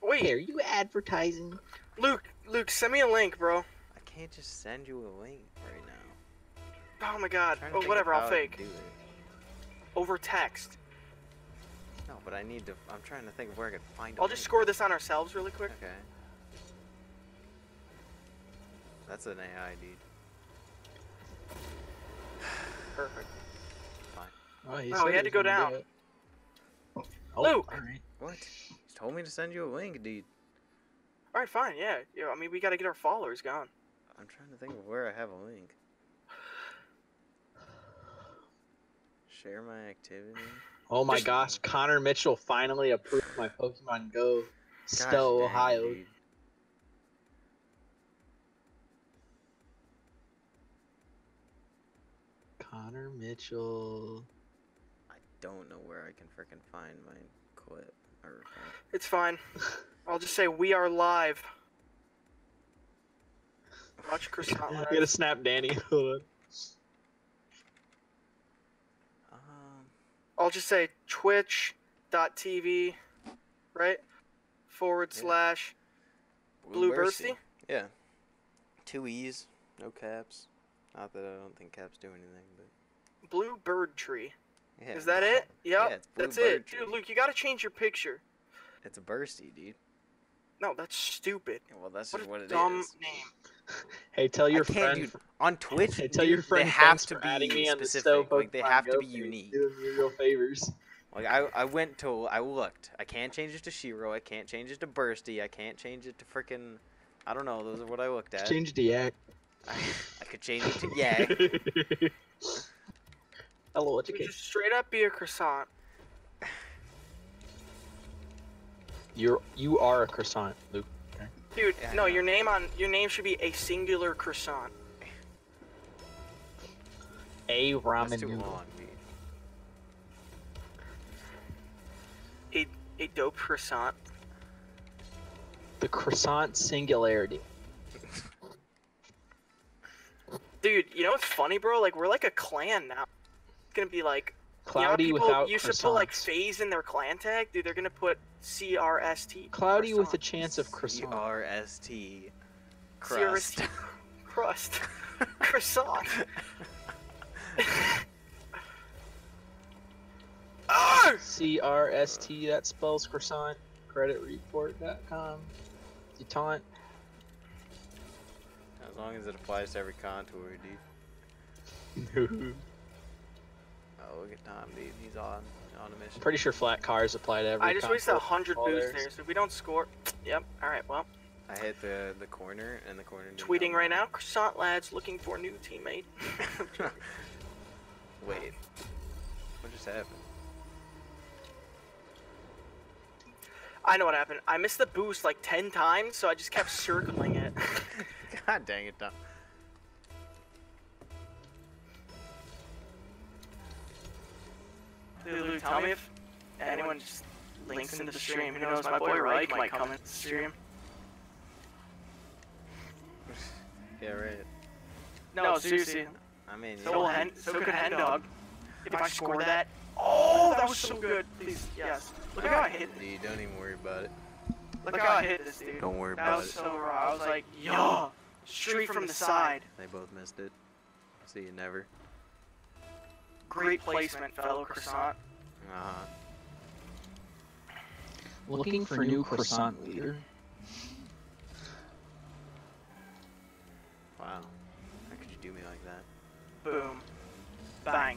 Wait, are you advertising? Luke, Luke, send me a link, bro. I can't just send you a link right now. Oh my god. I'm trying to Oh, whatever, I'll fake. do it. Over text. No, but I need to. I'm trying to think of where I could find. it. I'll just link. score this on ourselves really quick. Okay. That's an AI, dude. Perfect. Fine. Oh, he, No, he had was to go down. do. Oh, Luke! alright. What? He told me to send you a link, dude. Alright, fine, yeah. yeah. I mean, we gotta get our followers going. I'm trying to think of where I have a link. Share my activity. Oh my Just- gosh, Connor Mitchell finally approved my Pokemon Go Gosh Stowe, dang, Ohio. dude. Connor Mitchell. I don't know where I can frickin' find my clip. Or It's fine. I'll just say we are live. Watch Croissant I Live. gotta snap Danny. Hold on. um, I'll just say twitch.tv, right? Forward Yeah. slash Blue Bursty? Yeah. Two E's, no caps. Not that I don't think caps do anything, but Blue Bird Tree. yeah. Is that it? Yep. Yeah, it's Blue that's Bird it. Tree. Dude, Luke, you gotta change your picture. It's a bursty, dude. No, that's stupid. Well, that's What just a what it is. dumb name. Hey, tell your I friend. dude. On Twitch, Hey, tell dude, your friend they have to for adding be me on the specific. Like they have to be unique. Doing me real favors. Like I, I went to, I looked. I can't change it to Shiro. I can't change it to Bursty. I can't change it to frickin' I don't know. Those are what I looked at. Change the yak. I, I could change it to Yak. Hello, You could just straight up be a croissant. You're you are a croissant, Luke. Dude, Yeah, no, your name on your name should be a singular croissant. A That's ramen too noodle. long, dude. A dope croissant. The croissant singularity. Dude, you know what's funny, bro? Like we're like a clan now. It's gonna be like Cloudy you know, people without used to put like phase in their clan tag. Dude, they're gonna put C R S T. Cloudy with a chance of croissant. R S T. CRST. Crust. crust. croissant. Ah! C R S T. That spells croissant. Creditreport.com. Detaunt. As long as it applies to every contour, dude. Oh, look at Tom, dude. He's on on a mission. Pretty sure flat cars apply to every. I just wasted a hundred all boosts there, so if we don't score, yep. All right, well, I hit the the corner and the corner. didn't tweeting help right now. Croissant lads looking for new teammate. Wait. What just happened? I know what happened. I missed the boost like ten times, so I just kept circling it. God dang it, Tom. Dude, Luke, tell me if anyone just links into the stream. Who knows? My boy Reich might come into the stream. Yeah, right. No, seriously. I mean, So, yeah. will hen, so could Hen Dog. If I score that. Oh, that was so good. Please, yes. Look how I hit. Dude, don't even worry about it. Look how I hit this, dude. Don't worry That about was so raw. I was like, yo, straight from the side. They both missed it. See you never. Great placement, fellow croissant. Uh huh. Looking for new croissant leader. Wow. How could you do me like that? Boom. Bang.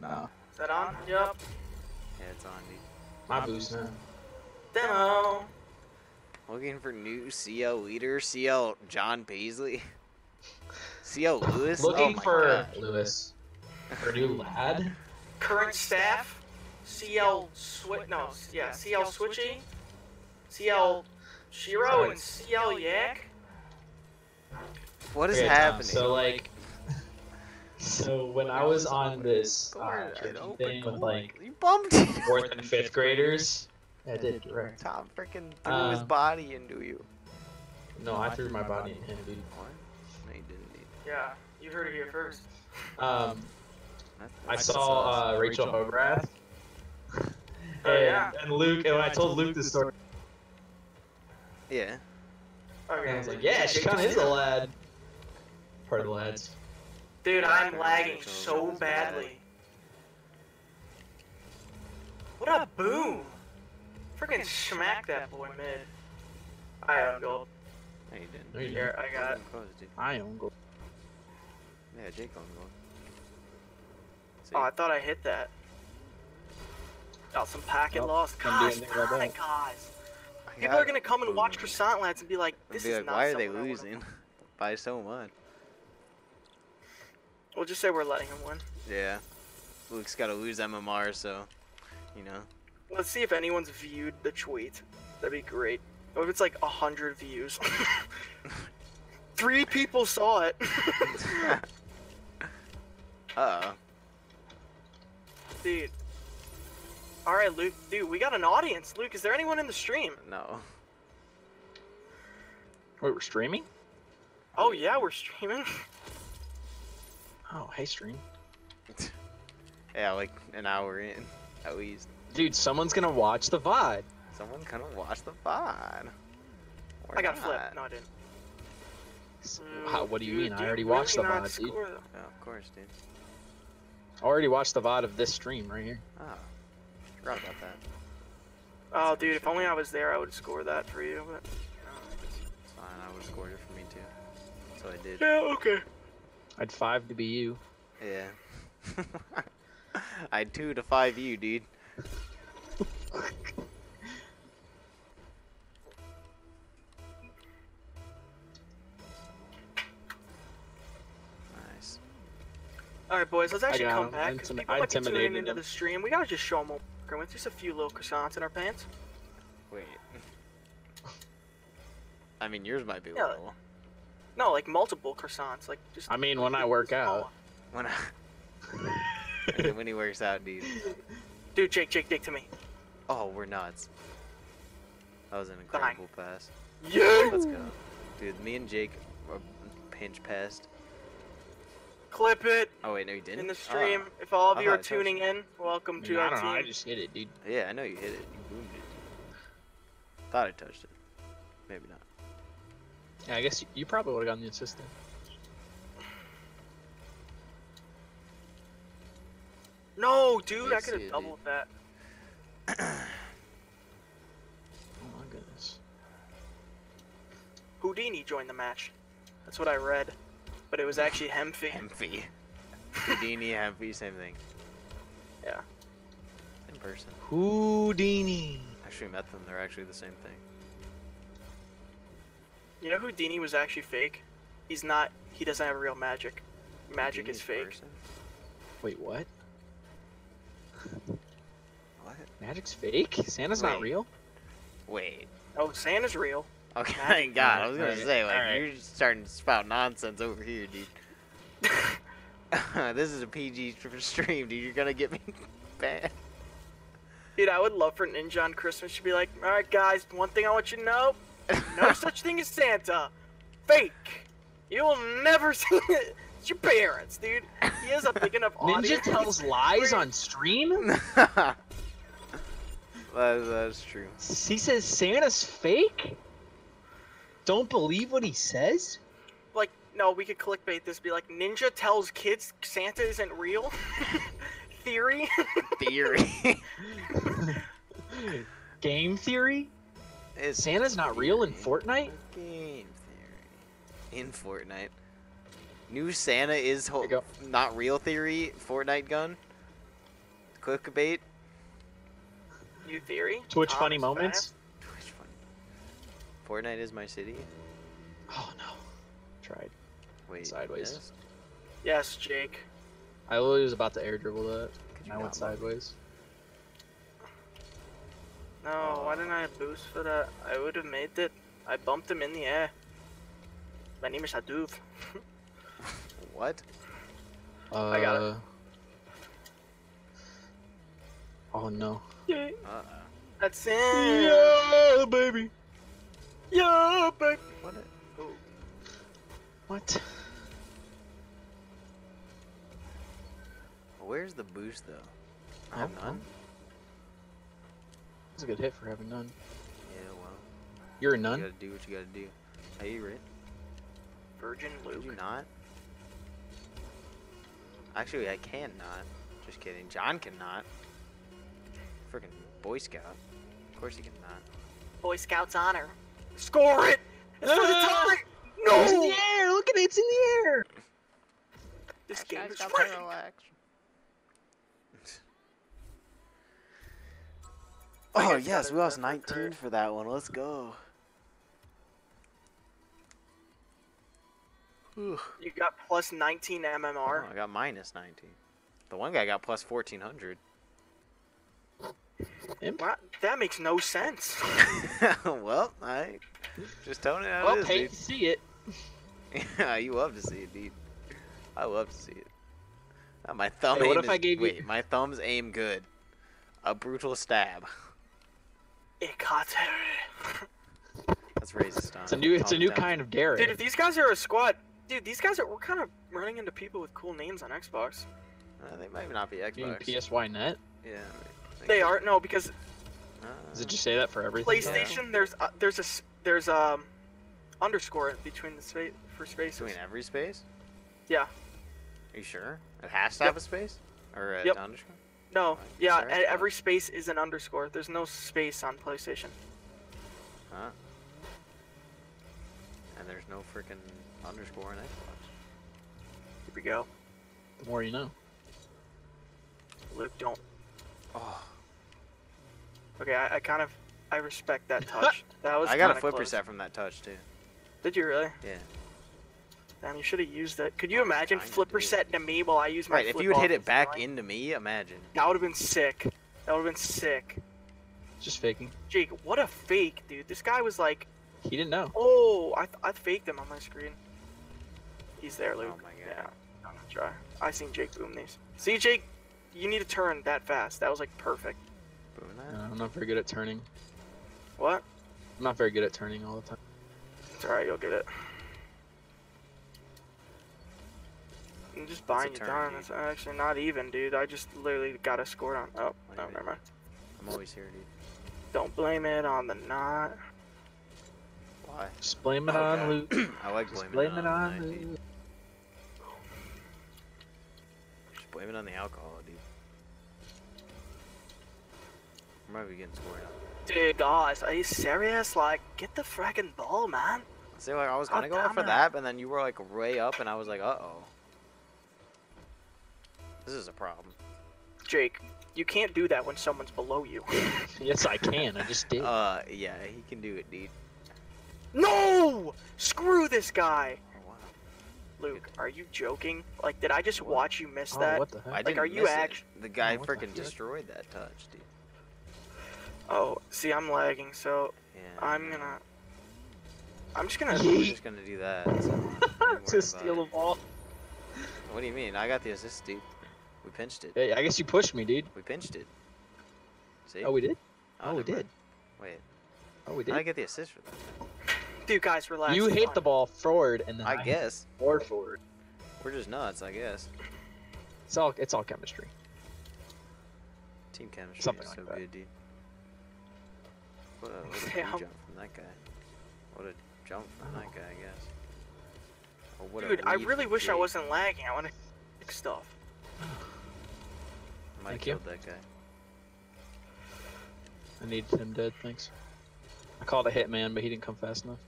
No. Is that on? Yep. Yeah, it's on, dude. My boost now. Demo. Looking for new CL leader, CL John Paisley, CL Lewis. oh Looking my for God. Lewis. For new lad. Current staff. CL Switch. No, yeah, CL Switchy. CL Shiro and CL Yak. What is Okay, Tom, happening? So like, so when I was on this Score uh, it, thing with like you bumped. fourth and fifth graders, I did right. Tom freaking threw his Um, body into you. No, I threw my body in him, dude. No, you didn't. Dude. Yeah, you heard it here first. Um, That's- I saw uh, Rachel Hograth. Oh, and, yeah. and Luke, and when I told Luke the story, Yeah. Okay. I was like, "Yeah, she kind of is a lad." Part of the lads. Dude, I'm lagging so badly. What a boom! Freaking smack that boy mid. I own gold. No, you didn't. No, you Here, I got it. Wasn't close, dude. I own gold. Yeah, Jake on gold. See? Oh, I thought I hit that. Got some packet Nope, loss. couldn't do Gosh, darn it, guys. People are gonna come and watch. Croissant Lads and be like, this be is like, not why are they someone I wanna- losing by so much? We'll just say we're letting him win. Yeah. Luke's got to lose MMR, so you know. Let's see if anyone's viewed the tweet. That'd be great. What if it's like a hundred views? Three people saw it. uh oh. Dude. Alright, Luke. Dude, we got an audience. Luke, is there anyone in the stream? No. Wait, we're streaming? Oh, yeah, we're streaming. Oh, hey, stream. yeah, like an hour in, at least. Dude, someone's gonna watch the VOD. Someone gonna watch the VOD. Or I got not. flipped. No, I didn't. S- mm, How, what do you Dude, mean? I dude, already really watched the not VOD, dude. score, though. Oh, of course, dude. I already watched the VOD of this stream right here. Oh, forgot about that. Oh, dude, if only I was there, I would score that for you. But It's fine. I would have scored it for me too. So I did. yeah, okay. I'd five to be you. Yeah. I had two to five you, dude. All right, boys, let's actually come him. back. I 'cause intim- people I might be tuning intimidated into him. the stream. We gotta just show them what we're working with. Just a few little croissants in our pants. Wait. I mean, yours might be Yeah. little. No, like multiple croissants. Like just. I mean, when I work out. When I, when he works out, dude. Dude, Jake, Jake, Jake, to me. Oh, we're nuts. That was an Bang. incredible pass. Yeah. Let's go. Dude, me and Jake are pinch passed. Clip it Oh, wait, no, you didn't? in the stream. Oh. if all of you are tuning in, welcome I, to mean, I our don't know. I just hit it, dude. Yeah, I know you hit it. You boomed it. Thought I touched it. Maybe not. Yeah, I guess you, you probably would have gotten the assistant. No, dude, I Yes, could have you doubled that. Oh my goodness. Houdini joined the match. That's what I read, but it was actually Hemphy. Hemphy. Houdini, Hemphy, same thing. Yeah. In person. Houdini. Actually met them. They're actually the same thing. You know Houdini was actually fake. He's not. He doesn't have real magic. Magic Houdini's is fake. person? Wait, what? What? Magic's fake? Santa's not real? Wait. Oh, Santa's real. Okay, Magic. thank God. I was gonna say, like, alright. you're starting to spout nonsense over here, dude. this is a PG stream, dude. You're gonna get me banned. Dude, I would love for Ninja on Christmas to be like, all right, guys, one thing I want you to know: no such thing as Santa. Fake. You will never see it. It's your parents, dude. He has a big enough audience. Ninja tells lies on stream? that, that's true. He says Santa's fake? Don't believe what he says? Like, no, we could clickbait this. Be like, Ninja tells kids Santa isn't real. Theory. Theory. Game theory? It's Santa's not real in. Fortnite? Game theory. In Fortnite. New Santa is ho- not real theory. Fortnite gun. Clickbait. New theory. Twitch Tom funny moments? fast. Twitch fun. Fortnite is my city. Oh no. Tried. Wait. Sideways. yes? Yes, Jake. I literally was about to air dribble that. Could you And I went not love- sideways. No, why didn't I boost for that? I would have made it. I bumped him in the air. My name is Hadouv. What? Uh, I got it. Oh no. Yeah, Uh-uh. that's it. Yeah, baby. Yeah, baby. What? A- What? Where's the boost though? I I have don't none. know. That's a good hit for having none. Yeah, well. You're a nun. You gotta do what you gotta do. Are you right? Virgin Could you Luke. not? Actually, I can not. Just kidding. John cannot. Freaking Boy Scout. Of course he cannot. Boy Scouts honor. Score it! It's for the Ah! tie! It's in the air! Look at it, it's in the air! This game is got rigged. Oh yes, we lost 19 correct. for that one. Let's go. Whew. You got plus 19 MMR. Oh, I got minus 19. The one guy got plus 1400. Imp? Wow, that makes no sense. well, I just telling it how Well, it is, hate dude. to see it. Yeah, you love to see it, dude. I love to see it. Uh, my thumb Hey, what aim if I is- gave you- my thumbs aim good. A brutal stab. Ikatere. That's racist. Don. It's a new it's a new down. kind of Garrett. Dude, if these guys are a squad, dude, these guys are. We're kind of running into people with cool names on Xbox. Uh, they might not be You mean Xbox. PSY Net? Yeah. They think- are no because Uh, Does it just say that for everything? PlayStation. There's uh, there's a s- there's um underscore between the space for spaces. between every space? Yeah. Are you sure? It has to Yep. have a space? Or a Yep. underscore? No, Like, yeah, search e- every space is an underscore. There's no space on PlayStation. Huh? And there's no freaking underscore in Xbox. Here we go. The more you know. Luke, don't. Oh, Okay, I, I kind of, I respect that touch. That was. I got a kinda flip close. reset from that touch too. Did you really? Yeah. Damn, you should have used it. Could you imagine flip reset flip do it. reset to me while I use my Right, if flip you would hit it back ceiling? into me, imagine. That would have been sick. That would have been sick. Just faking. Jake, what a fake, dude. This guy was like, He didn't know. oh, I, I faked him on my screen. He's there, Luke. Oh my god. Yeah. I'm gonna try. I seen Jake boom these. See, Jake, you need to turn that fast. That was like perfect. Boom that. I'm not very good at turning. What? I'm not very good at turning all the time. It's alright, you'll get it. I'm just buying you turn, time. dude? It's actually not even, dude. I just literally got a score on. Oh, What do oh, no, you mean? never mind. I'm always here, dude. Don't blame it on the knot. Why? Just blame it on Okay. Luke. I like Just blaming blame it it on, on the. Luke. Just blame it on the alcohol, dude. I might be getting scored on. Dude, guys, are you serious? Like, get the fracking ball, man. See, like I was gonna go damn for it. that, but then you were like way up, and I was like, uh oh. This is a problem. Jake, you can't do that when someone's below you. yes, I can. I just did. Uh, yeah, he can do it, dude. no! Screw this guy! Oh, wow. Luke, are you joking? Like, did I just What? watch you miss oh, that? what the heck? I Like, didn't are you miss it. act- The guy Oh, the freaking heck? destroyed that touch, dude. Oh, see, I'm lagging, so Yeah. I'm gonna. I'm just gonna. I'm just gonna do that. So don't to steal a ball. What do you mean? I got the assist, dude. We pinched it. Hey, I guess you pushed me, dude. We pinched it. See? Oh, we did. Oh, oh we did. mind. Wait, Oh, we did I get the assist for that? Dude, guys, relax. You it's hit fine. the ball forward, and then I guess. or forward. We're just nuts, I guess. It's all it's all chemistry. Team chemistry Something is like so that. good, dude. What a, what a Damn. jump from that guy. What a jump from that guy, I guess. Or what Dude, I really from wish I wasn't lagging. I want to fix stuff. I might have Thank you. killed that guy. I need him dead. Thanks. I called a hitman, but he didn't come fast enough.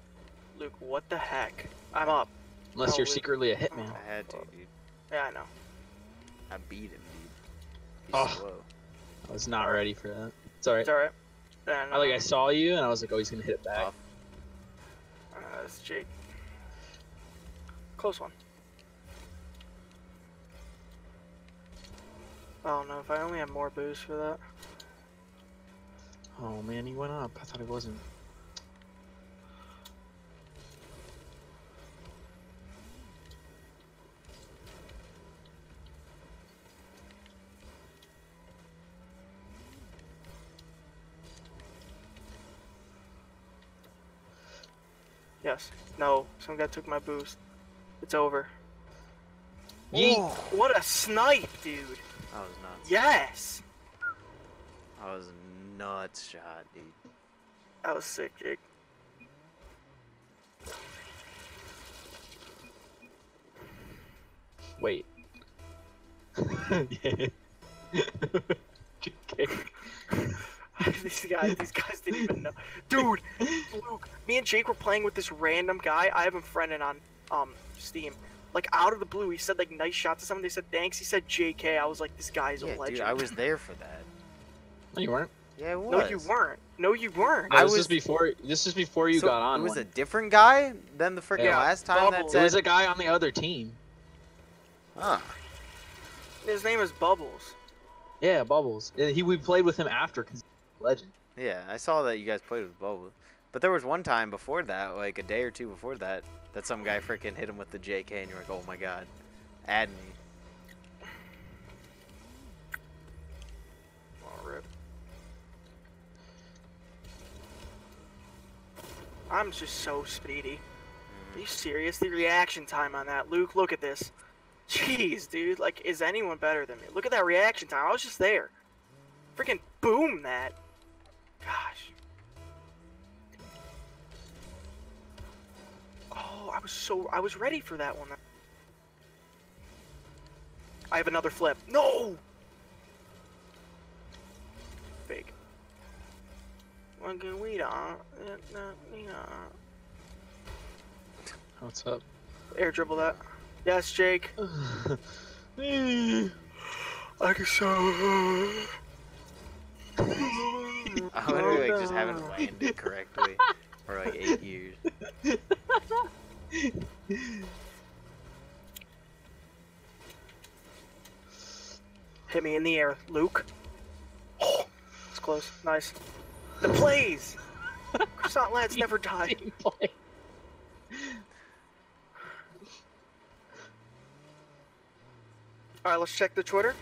Luke, what the heck? I'm up. Unless Oh, you're Luke. secretly a hitman. I had to, dude. Yeah, I know. I beat him, dude. He's Oh. slow. I was not ready for that. It's alright. It's alright. I like I saw you, and I was like, oh, he's gonna hit it back. Uh, it's Jake. Close one. Oh no, if I only had more boost for that. Oh man, he went up. I thought he wasn't. Yes. No, some guy took my boost. It's over. Yeet. Whoa. What a snipe, dude. That was nuts. Yes. That was a nuts shot, dude. That was sick, Jake. Wait. yeah. Okay. these guys, these guys didn't even know. Dude, Luke, me and Jake were playing with this random guy. I have him friended on um Steam. Like out of the blue, he said like nice shot to someone. They said thanks. He said JK. I was like, this guy's a Yeah, legend. dude, I was there for that. No, you weren't. Yeah, it was. No, you weren't. No, you weren't. No, I this was- is before. This is before you So, got on. It was one. a different guy than the freaking Yeah, last time that Bubbles. It was a guy on the other team. Huh. His name is Bubbles. Yeah, Bubbles. He we played with him after because legend. Yeah, I saw that you guys played with Boba. But there was one time before that, like a day or two before that, that some guy freaking hit him with the JK, and you're like, oh my god, add me. I'm just so speedy. Mm. Are you serious? The reaction time on that, Luke. Look at this. Jeez, dude. Like, is anyone better than me? Look at that reaction time. I was just there. Freaking boom that. Gosh. Oh, I was so I was ready for that one. I have another flip. No! Fake. What's up? Air dribble that. Yes, Jake. I can so. I wonder if like just haven't oh, landed correctly for like eight years. Hit me in the air, Luke. Oh, it's close. Nice. The plays. Croissant lads never die. All right, let's check the Twitter.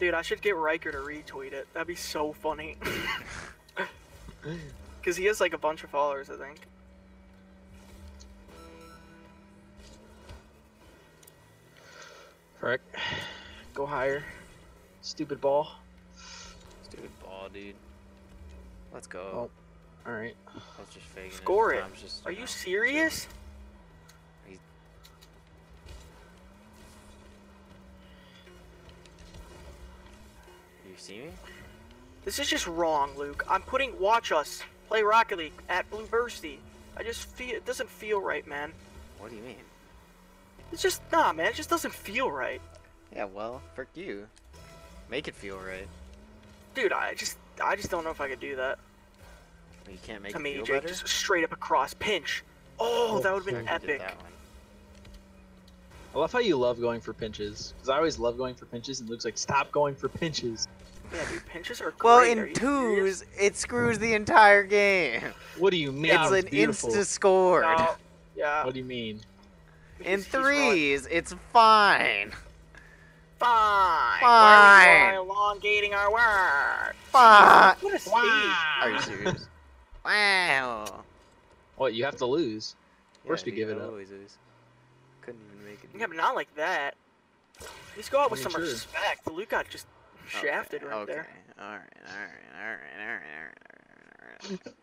Dude, I should get Riker to retweet it. That'd be so funny. Because he has like a bunch of followers, I think. Frick. Go higher. Stupid ball. Stupid ball, dude. Let's go. Oh, all right. I was just faking Score it. it. Tom's just, Are you know, serious? You see me? This is just wrong, Luke. I'm putting watch us play Rocket League at Blue Bursty. I just feel it doesn't feel right, man. What do you mean? It's just nah, man. It just doesn't feel right, Yeah, well, frick you. Make it feel right. dude. I just I just don't know if I could do that. You can't make to it me, feel Jake, better. just straight up across pinch. Oh, Oh, that would have been shit. You did epic. I love how you love going for pinches. Because I always love going for pinches, and Luke's like, stop going for pinches. Yeah, dude, pinches are great. Well, in you serious? twos, it screws the entire game. What do you mean? it's an beautiful. insta score. No, yeah. What do you mean? In he's- he's threes, it's fine. Fine. Why Fine. are we elongating our word? Fine. What a stage. Are you serious? wow. What? You have to lose. Of course we dude, give it I up. always lose. Couldn't even make it. Yeah, but not like that. Let's go out with I some mean, sure. respect. The Luke got just shafted okay, right okay. there. All right, all right, all right, all right, all right, all right.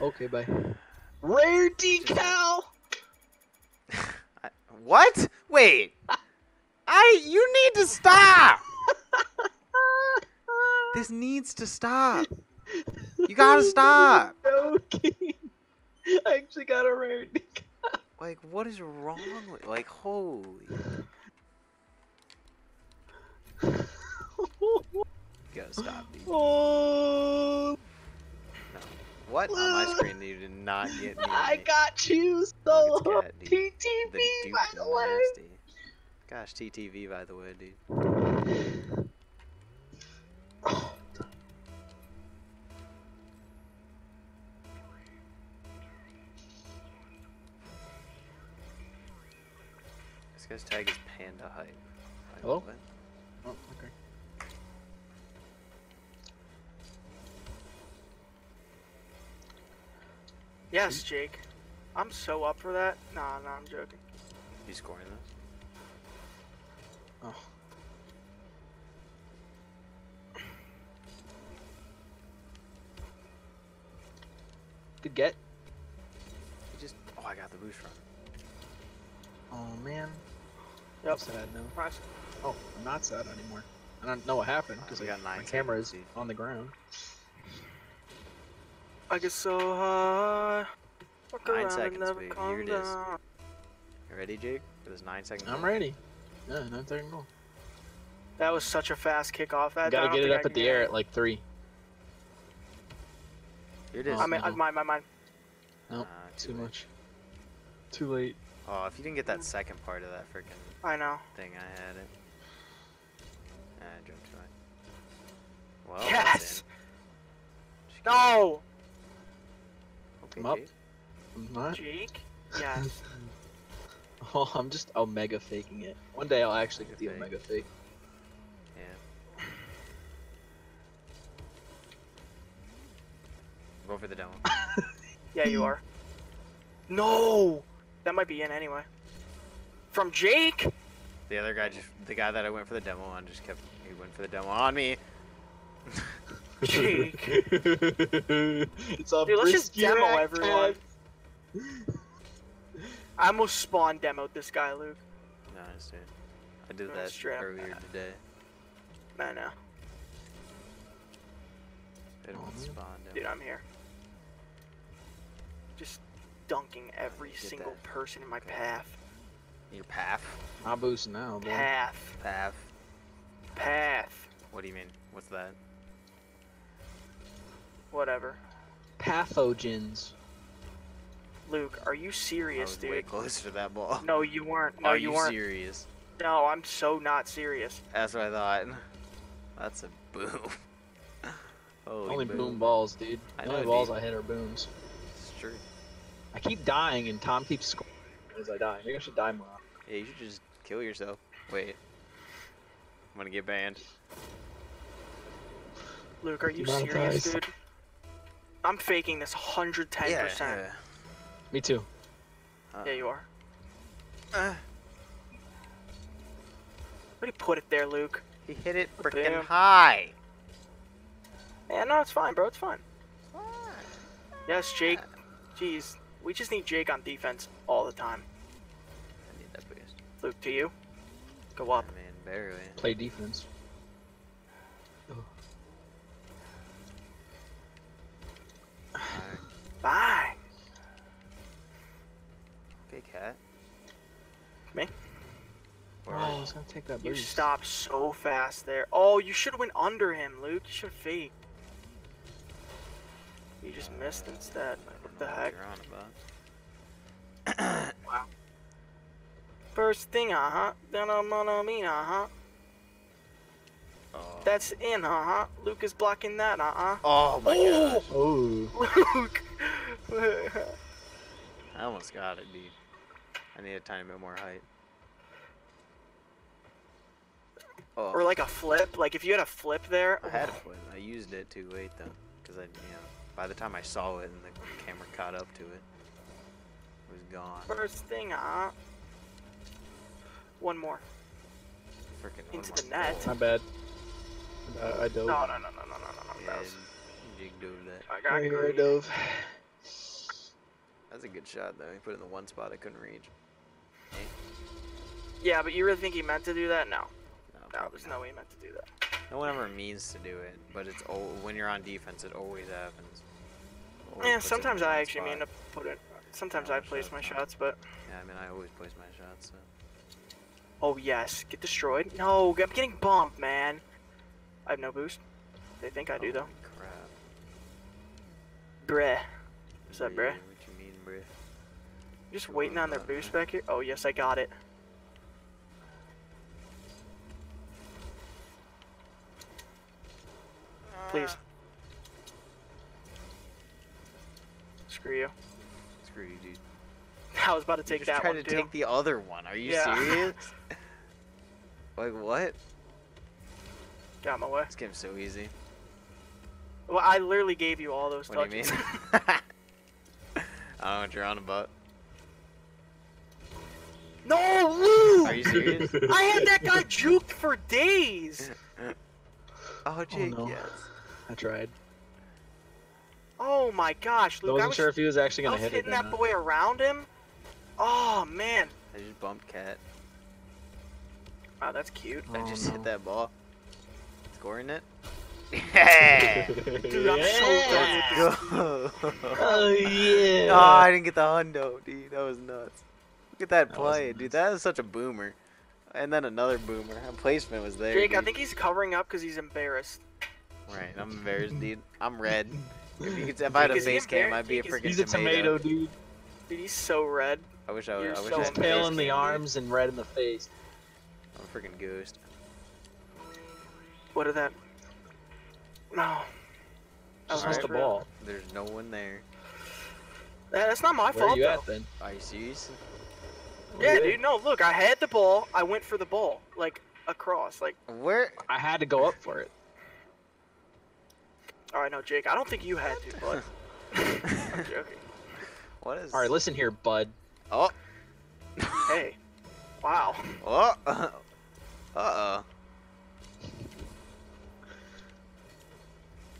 Okay, bye. Rare decal. I, what? Wait. I. You need to stop. This needs to stop. You gotta stop. Joking. I actually got a rare decal. Like, what is wrong with? Like, holy. You gotta stop, dude. oh, No. What on my screen you did not get me? I got you oh, so it's cat. TTV the by the way. Nasty. Gosh, TTV by the way, dude. This guy's tag is Panda Hype. Hello? what? Oh, okay. Yes, hmm? Jake. I'm so up for that. Nah, nah, I'm joking. You scoring this? Oh. Good get. You just. Oh, I got the boost run. Oh man. Yep. I'm sad now. Nice. Oh, I'm not sad anymore. I don't know what happened because I got nine my camera is on the ground. I get so high. Fuck Nine around and seconds, never baby. calm Here it is. down. You ready, Jake? For this seconds. I'm ready. Yeah, nine second goal. That was such a fast kickoff. That I Gotta get it think I up at the air it. at like three. Here it is. Oh, I mean, no. I, mine, mine, mine. Nope, Ah, Too late. much. Too late. Oh, if you didn't get that second part of that freaking I know. thing, I had it. Ah, I jumped to it. Well, yes. that's in. No. Okay, I'm up. Jake. I'm not. Jake. Yes. Oh, I'm just omega faking it. One day I'll actually get the Omega omega fake. Yeah. Go for the demo. yeah, you are. No. That might be in anyway. From Jake. The other guy just, the guy that I went for the demo on just kept, he went for the demo on me. Jake. it's a Dude, let's just demo everyone. tag. I almost spawn demoed this guy, Luke. honest, dude. I did that straight up earlier bad. today. I know, It Oh, won't spawn. don't dude. I'm here. Just dunking every single that. person in my Okay. path. Your path. I'm boosting now, boy. Path. Path. Path. What do you mean? What's that? Whatever. Pathogens. Luke, are you serious, I serious, was way dude? closer to that ball. No, you weren't. No, Are you, you weren't. serious? No, I'm so not serious. That's what I thought. That's a boom. Holy Only boom. balls, dude. I The only know, balls dude. I hit are booms. It's true. I keep dying and Tom keeps scoring as I die. Maybe I should die more. Yeah, you should just kill yourself. Wait. I'm gonna get banned. Luke, are you serious, dude? I'm faking this 110%. Yeah, Yeah, yeah. Me too. Uh, you are. uh, Where do you put it there, Luke? he hit it Boom. freaking high. Yeah, no, it's fine, bro. It's fine. Yes, Jake. Jeez, we just need Jake on defense all the time. I need that boost. Luke, to you. Go up. I mean, barely. Play defense. Alright. Bye. Okay, cat. Me? Where Oh, are I you? was gonna take that You boost. stopped so fast there. Oh, you should have went under him, Luke. You should have faked. You just missed instead. I What the know heck? you're on about. wow. First thing, uh huh. Then I'm gonna mean, uh huh. Oh. That's in, uh huh. Luke is blocking that, uh huh. oh my god. Oh. Luke. I almost got it, dude. I need a tiny bit more height. Oh, or like a flip. Like if you had a flip there. I had a flip. I used it too late though, because I, you know, by the time I saw it and the camera caught up to it, it was gone. First thing, uh huh. One more. Freaking into one the more net. goal. My bad. I, I dove. No, no, no, no, no, no, no, no. Yeah, That was, you jigged over that. I got Right here I dove. That's a good shot though. He put it in the one spot I couldn't reach. Yeah, but you really think he meant to do that? No. No, there's no way he meant to do that. No one ever means to do it, but it's al- when you're on defense, it always happens. Always Yeah, puts it in sometimes I actually mean spot. to put it. Sometimes Yeah, I place my shots, but Yeah, I mean, I always place my shots. So. oh yes, get destroyed. No, I'm getting bumped, man. I have no boost. They think I do though. Holy crap. Bruh. What's up, bruh? What you mean, bruh? Just waiting on their boost back here. Oh yes, I got it. Please. Screw you. Screw you, dude. I was about to You take just that tried one to too. take the other one. Are you Yeah. serious? like what? Get out my way. This game's so easy. Well, I literally gave you all those What do you mean? I don't know what you're on about. no, Lou! Are you serious? I had that guy juked for days. Oh, Jake, oh, no. yes. I tried. Oh my gosh, I Luke! I wasn't was, sure if he was actually gonna was hit it. hitting that boy around him. Oh man, I just bumped Cat. wow, that's cute. I Oh, just no. hit that ball. Scoring it. Yeah. Dude, I'm so done with this. Oh yeah. Oh, I didn't get the hundo, dude. That was nuts. Look at that That play, dude. nuts. That is such a boomer. And then another boomer. And placement was there. Jake, I think he's covering up because he's embarrassed. Right, I'm embarrassed, dude. I'm red. If, you could, if I had a Jake, is face cam, I'd be a Jake, is- freaking He's a tomato, tomato. dude. Dude, he's so red. I wish I, You're I wish so I Just pale in the cam, dude. arms and red in the face. I'm a freaking ghost. What did that? No. That was Just missed the ball. There's no one there. That's not my Where are fault you though. at then? Are you serious? Yeah, dude. No, look, I had the ball. I went for the ball, like across. Like, Where? I had to go up for it. All right, no, Jake. I don't think you had to, but I'm joking. What is? All right, listen here, bud. Oh. Hey, wow. Oh. Uh oh.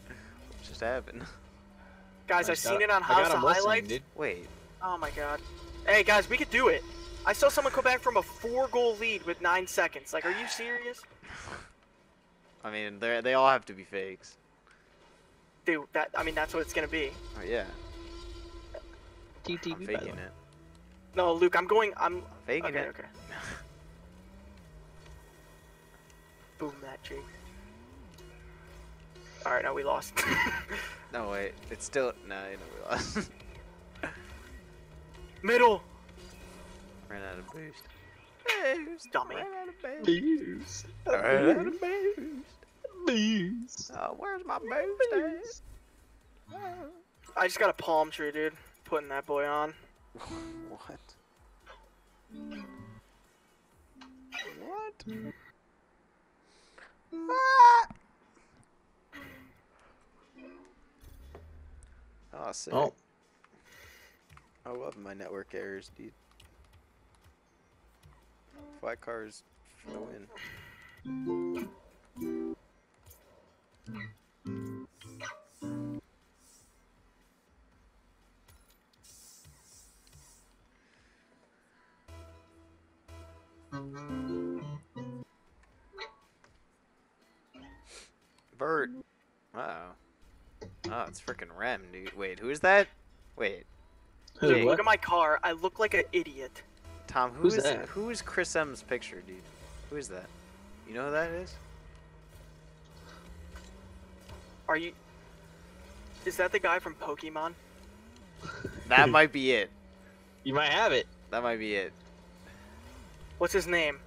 What just happened? Guys, I Nice, seen got- it on I House got of Highlights. dude. Wait. Oh my god. Hey guys, we could do it. I saw someone come back from a four-goal lead with nine seconds. Like, are you serious? I mean, they they all have to be fakes. Dude, that I mean, that's what it's gonna be. Oh yeah, I'm TTV, faking it. No, Luke, I'm going. I'm Faking okay. it. Okay. Boom that Jake. All right, now we lost. No wait, it's still no, you know we lost. Middle. Ran out of boost. Boost. Dummy. Ran out of boost. Boost. Ran out of boost. Boost. Oh, where's my boost? at? I just got a palm tree, dude. Putting that boy on. What? What? Ah! Oh, sick. Oh, I love my network errors, dude. Flat cars for the win. Bert. Uh oh. Oh, it's freaking Rem, dude. Wait, who is that? Wait, who, Jake, Look at my car. I look like an idiot. Tom. Who Who's is that? who is Chris M's picture, dude? Who is that? You know who that is? Are you? Is that the guy from Pokemon? That might be it. You might have it. That might be it. What's his name?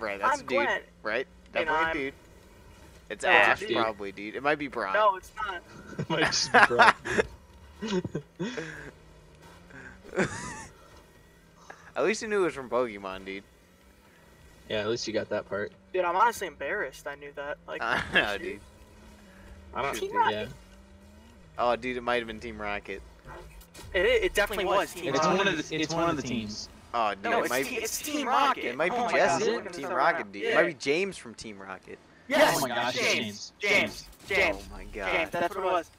Right, that's I'm a dude. Gwen. Right? And Definitely I'm- dude. It's No, Ash, dude. probably, dude. It might be Brian. No, it's not. it might just be Brock. At least you knew it was from Pokemon, dude. yeah, at least you got that part. Dude, I'm honestly embarrassed. I knew that. Like, I know, dude. I don't. Team yeah. Oh, dude, it might have been Team Rocket. it, it definitely was. Team It's Rocket. one of the. It's one of the teams. Oh, dude, No, it it's, might te- be. it's Team Rocket. It might oh be Oh Jesse from Team Rocket, dude. Yeah. It might be James from Team Rocket. Yes. Oh my gosh, James. James. James. James. Oh my god. James. That's what it was.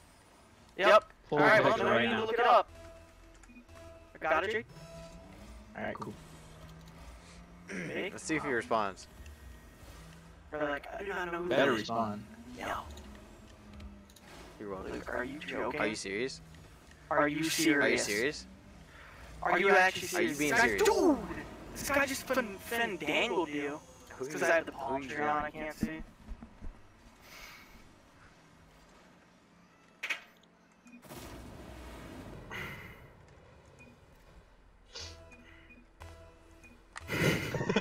Yep. Pull All up right. the Well, picture right need to now. look it up. I got it, Jake. All right, cool. Let's see if he responds. We're like, I do not know who Better respond. Yeah. You're welcome. Luke, are you joking? Are you serious? Are you serious? Are you serious? Are you actually Are you serious? being This guy- serious? Dude, this guy just fin- fandangled you. Who Because I have the who palm tree on, I can't see.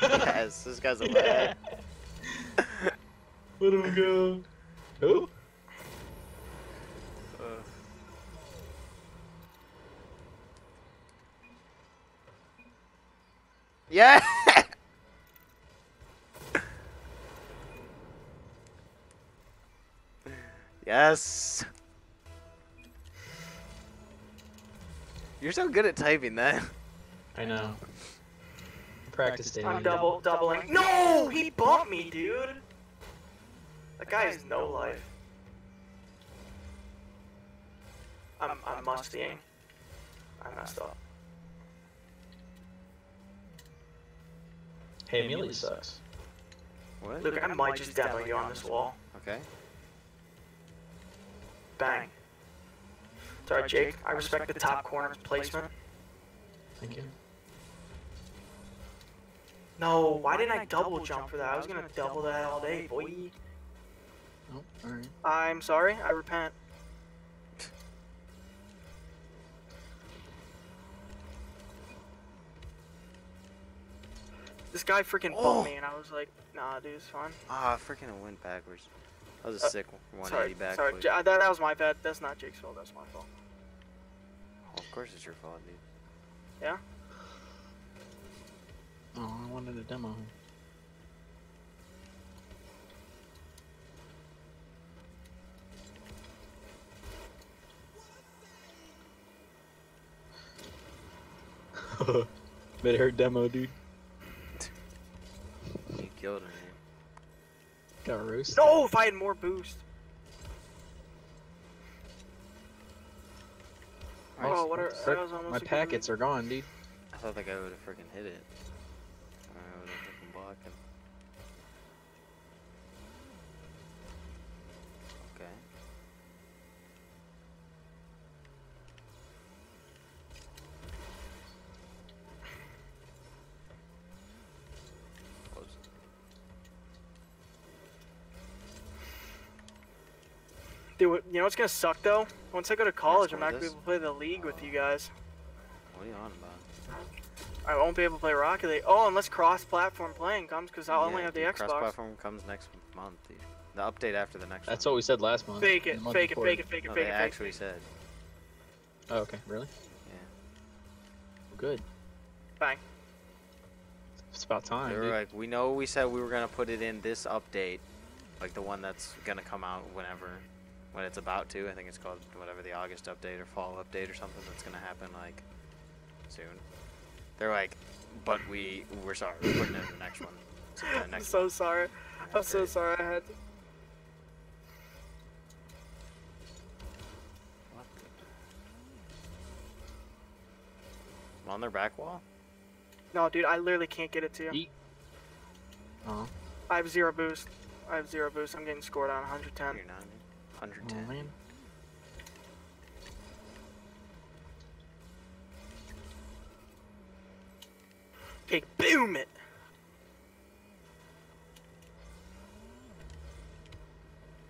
yes, this guy's a lad. Let him go. Who? Yeah. yes. You're so good at typing that. I know. Practice daily. I'm double doubling. No, he bumped me, dude. That guy has no life. I'm I'm mustying. I messed up. Hey, Amelie sucks. What? Luke, I might just demo you on this wall. Okay. Bang. Sorry, Jake. I respect the top corner placement. Thank you. No, why didn't I double jump for that? I was gonna double that all day, boy. Oh, all right. I'm sorry. I repent. This guy freaking bumped Oh. me, and I was like, "Nah, dude, it's fine." Ah, freaking went backwards. That was a Uh, sick 180 Sorry, back. sorry. flip. J- that, that was my bad. That's not Jake's fault. That's my fault. Oh, of course it's your fault, dude. Yeah? Oh, I wanted a demo. Better her demo, dude. You killed him, man. Got roasted. No, if I had more boost. My- Oh, what are? frick, I was My packets are gone, dude. I thought that guy would have freaking hit it. I would have freaking blocked him. Okay. Close. Dude, you know what's gonna suck though? Once I go to college, I'm not gonna be able to play the league with you guys. What are you on about? I won't be able to play Rocket League. Oh, unless cross-platform playing comes, because I'll only have the dude, Xbox. Cross-platform comes next month, dude. The update after the next That's one. what we said last month. Fake it, month fake it, fake it, fake it, No, fake they it, fake actually it. said. Oh, okay, really? Yeah. Good. Bang. It's about time. They dude. like, we know we said we were gonna put it in this update, like the one that's gonna come out whenever, when it's about to. I think it's called whatever the August update or fall update or something that's gonna happen like soon. They're like, but we we're sorry, we're putting it in the next one. So the I'm next so sorry. I'm so Okay. sorry. I had to. What the- On their back wall? No, dude, I literally can't get it to you. Yeet. Oh, I have zero boost. I have zero boost. I'm getting scored on 110. You're not. dude. oh 110. man. Okay, boom it.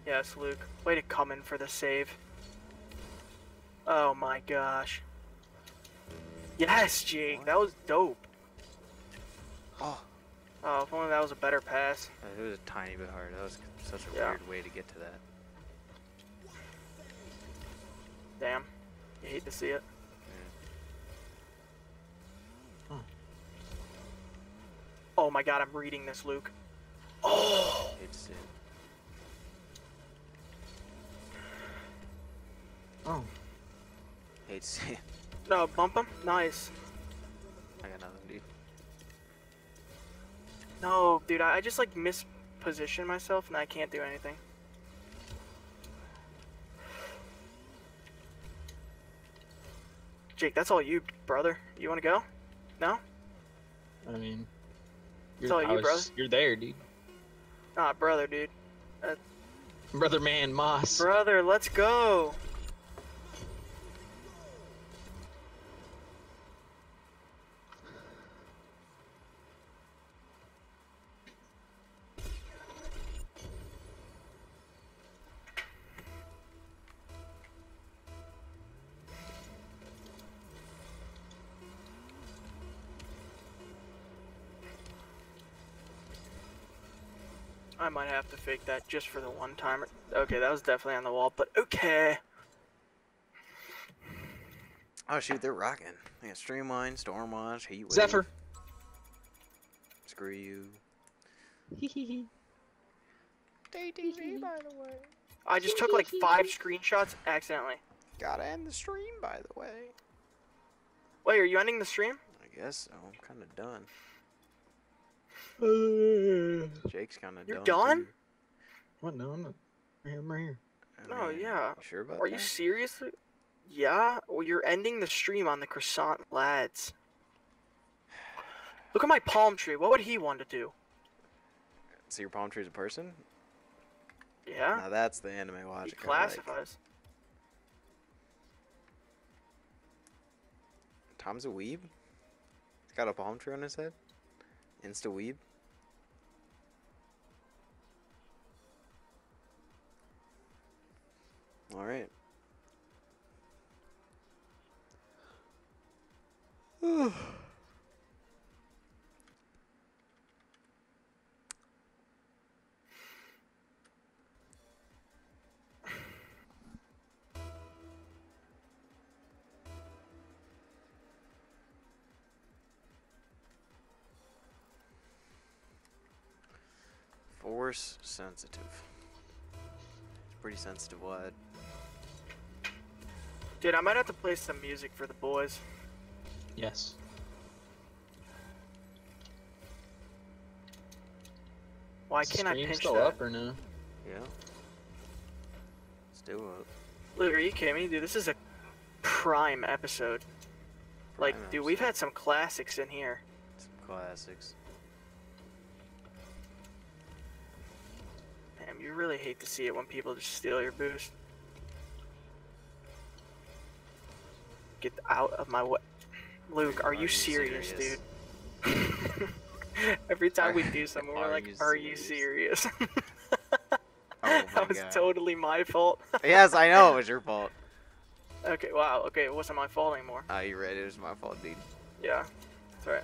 Yes, Luke. Way to come in for the save. Oh my gosh. Yes, Jake. That was dope. Oh, Oh, if only that was a better pass. it was a tiny bit hard. That was such a Yeah. weird way to get to that. Damn. You hate to see it. Huh. Oh my god, I'm reading this, Luke. Oh! Hate to see it. Oh, Hate to see it. No, bump him. Nice. I got nothing, dude. No, dude, I, I just like misposition myself and I can't do anything. Jake, that's all you, brother. You want to go? No? I mean, It's all you, was- brother. You're there, dude. Nah, brother, dude. Brother man, Moss. Brother, let's go. I might have to fake that just for the one timer. Okay, that was definitely on the wall, but okay. Oh shoot, they're rocking. They got Streamline, Stormwatch, Heatwave. Zephyr. Screw you. DDG, by the way. I just took like five screenshots accidentally. Gotta end the stream, by the way. Wait, are you ending the stream? I guess so. I'm kind of done. Jake's kind of You're done. done? What? No, I'm not. Right here, I'm right here. I No, mean, yeah. You sure about Are that? you serious? Yeah? Well, you're ending the stream on the croissant lads. Look at my palm tree. What would he want to do? See your palm tree's a person? Yeah? Now that's the anime He logic. I like. classifies. Tom's a weeb? He's got a palm tree on his head? Insta weeb? Alright. Force sensitive. It's pretty sensitive wide. Dude, I might have to play some music for the boys. Yes. Why can't I stream pinch still that? up or no? Yeah. Still up. Luke, are you kidding me? Dude, this is a prime episode. Like, I dude, we've had some classics in here. Some classics. Damn, you really hate to see it when people just steal your boost. Get out of my way. Luke, are, you, serious, dude? Every time we do something, we're like, you are you serious? Oh my that was God. totally my fault. yes, I know it was your fault. okay, wow, okay, it wasn't my fault anymore. Ah, you read it. It was my fault, dude. Yeah, that's right.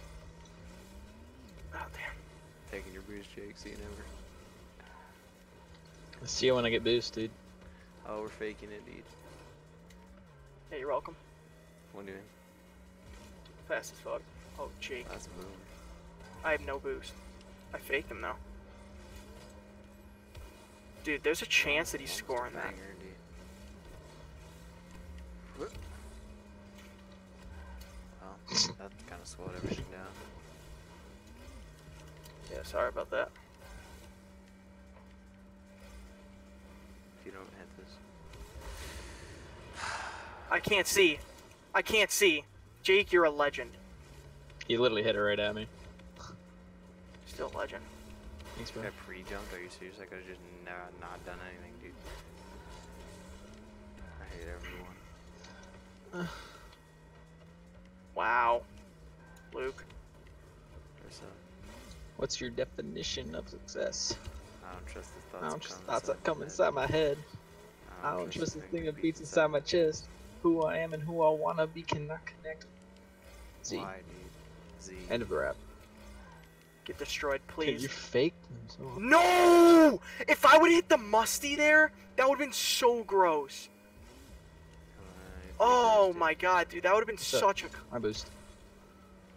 Oh, damn. Taking your boost, Jake. See you never. Let's see you when I get boost, dude. Oh, we're faking it, dude. Hey, you're welcome. What doing? Fast as fuck. Oh, Jake. That's a boom. I have no boost. I faked him though. Dude, there's a chance that he's scoring that. banger. Oh, that kind of slowed everything down. Yeah, sorry about that. If you don't hit this. I can't see. I can't see. Jake, you're a legend. He literally hit it right at me. Still a legend. Thanks, bro. I pre-jumped. Are you serious? I could have just never not done anything, dude. I hate everyone. Wow. Luke. There's a, What's your definition of success? I don't trust the thoughts. I don't trust come thoughts that come inside my head. head. I don't trust the thing that beats inside my chest. Who I am and who I wanna be cannot connect. Z. Why. Z. End of the rap. Get destroyed, Can please. you fake them so No! If I would hit the musty there, that would have been so gross. Oh dude. my god, dude, that would have been What's up? such a. My boost.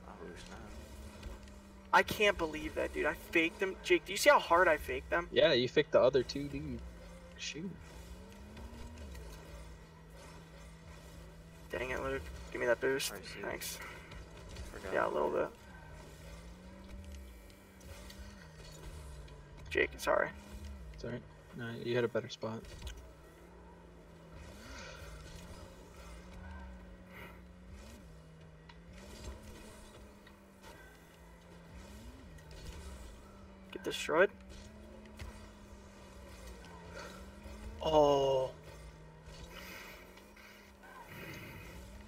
Oh, snap. I can't believe that, dude. I faked them. Jake, do you see how hard I faked them? Yeah, you faked the other two, dude. Shoot. Dang it, Luke. Give me that boost. Thanks. Forgot Yeah, a little bit. Jake, sorry. It's alright. No, you had a better spot. Get destroyed. Oh.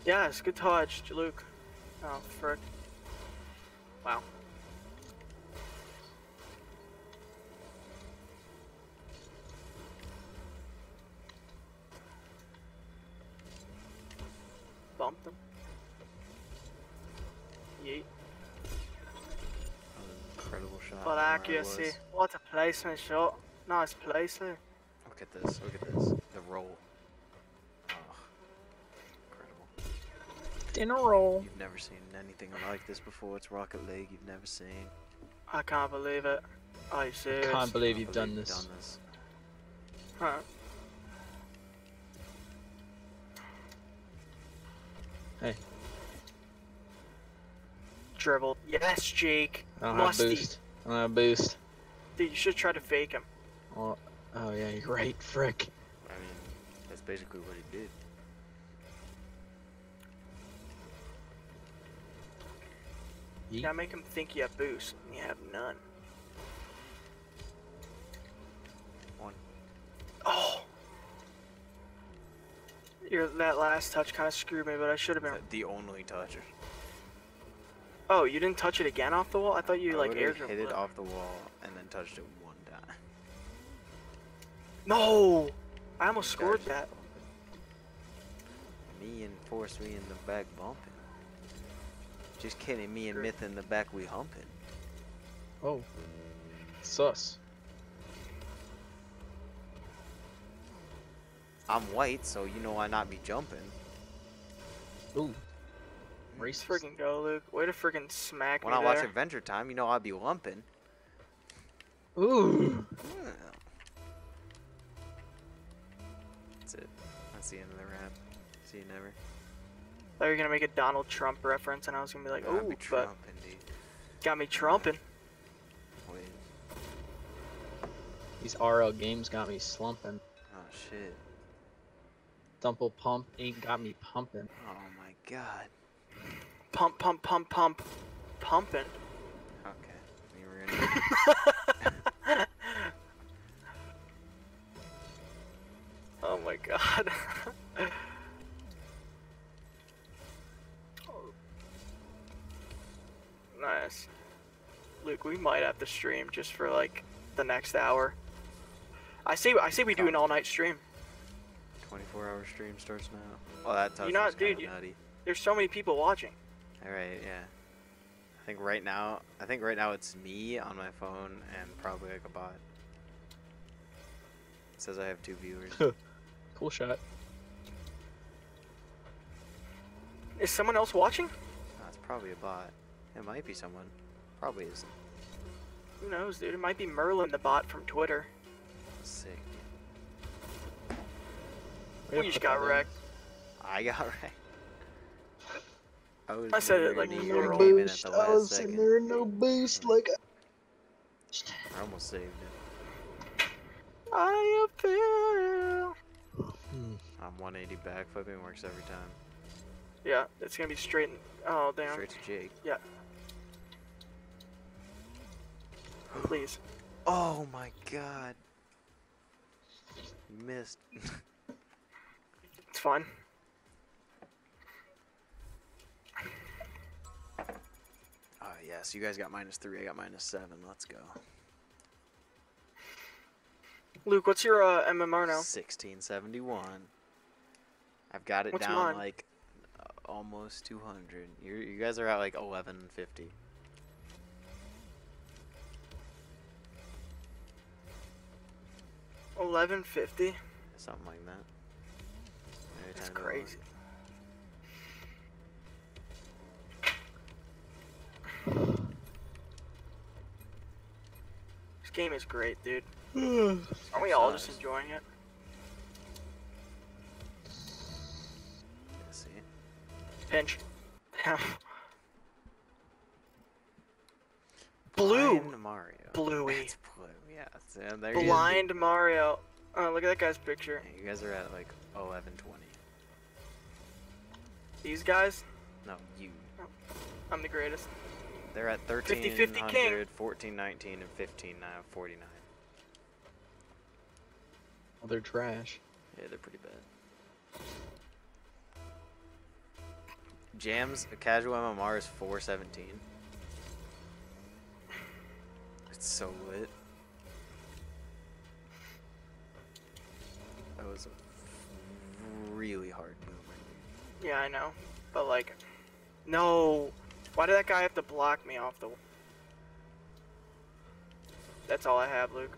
Yes, good touch, Luke. Oh, frick. Wow. Bumped him. Yeet. That was an incredible shot. But from where I accuracy. What a placement shot. Nice placement. Look at this. Look at this. The roll. Incredible. In a row. You've never seen anything like this before. It's Rocket League. You've never seen. I can't believe it. Are you serious? Can't believe Can't you've done believe this. Done this. Huh. Hey. Dribble. Yes, Jake. I don't Musty. have boost. I don't have boost. Dude, you should try to fake him. Oh, oh yeah, you're right. Frick. I mean, that's basically what he did. Yeet. gotta make him think you have boost, and you have none. One. Oh! Your, that last touch kind of screwed me, but I should have been. The only touch. Oh, you didn't touch it again off the wall? I thought you I like air hit it off the wall and then touched it one time. No! I almost You scored that. Me and Force, me in the back bumping. Just kidding. Me and Sure. Myth in the back, we humping. Oh. Sus. I'm white, so you know I not be jumping. Ooh. Let's Racist. friggin' go, Luke. Way to friggin' smack When me I watch. Adventure Time, you know I'd be lumping. Ooh. Yeah. That's it. That's the end of the rap. See you never. Thought you were gonna make a Donald Trump reference, and I was gonna be like, Nah, I oh, be but trumping, got me trumping. These RL games got me slumping. Oh shit. Dumple pump ain't got me pumping. Oh my god. pump, pump, pump, pump, pumping. Okay. We were gonna... oh my god. nice. Luke, we might have to stream just for like the next hour. I say I say we do an all night stream. 24 hour stream starts now. Oh, that touch You know, was dude, kinda you- nutty. There's so many people watching. Alright, yeah. I think right now, I think right now it's me on my phone and probably like a bot. It says I have two viewers. Cool shot. Is someone else watching? That's probably a bot. It might be someone. Probably isn't. Who knows, dude? It might be Merlin the bot from Twitter. Sick. We just got wrecked. I got right. I, was I said it very like near you were gaming wrong. at the last second. no boost like. I almost saved it. I feel. Hmm. I'm 180 backflipping works every time. Yeah, it's gonna be straight. Oh damn! Straight to Jake. Please. Oh my god. You missed. It's fine. Oh yes, you guys got minus three. I got minus seven. Let's go. Luke, what's your uh, MMR now? 1671. I've got it What's down mine? like uh, almost 200. You you guys are at like 1150. Eleven fifty. Something like that. Every That's time I go crazy. This game is great, dude. Aren't we all just enjoying it? Yeah, see? Pinch. Blue. Mario. Bluey. It's blue. Yeah. So there you go. Blind Mario. Oh, look at that guy's picture. Yeah, You guys are at like 1120. These guys, No, you. Oh, I'm the greatest. They're at 50-50 1300, king. 1419, and 1549. Well, they're trash. Yeah, they're pretty bad. Jams, a casual MMR is 417. It's so lit. That was a really hard boomer. dude. Yeah, I know. But like, no. Why did that guy have to block me off the? That's all I have, Luke.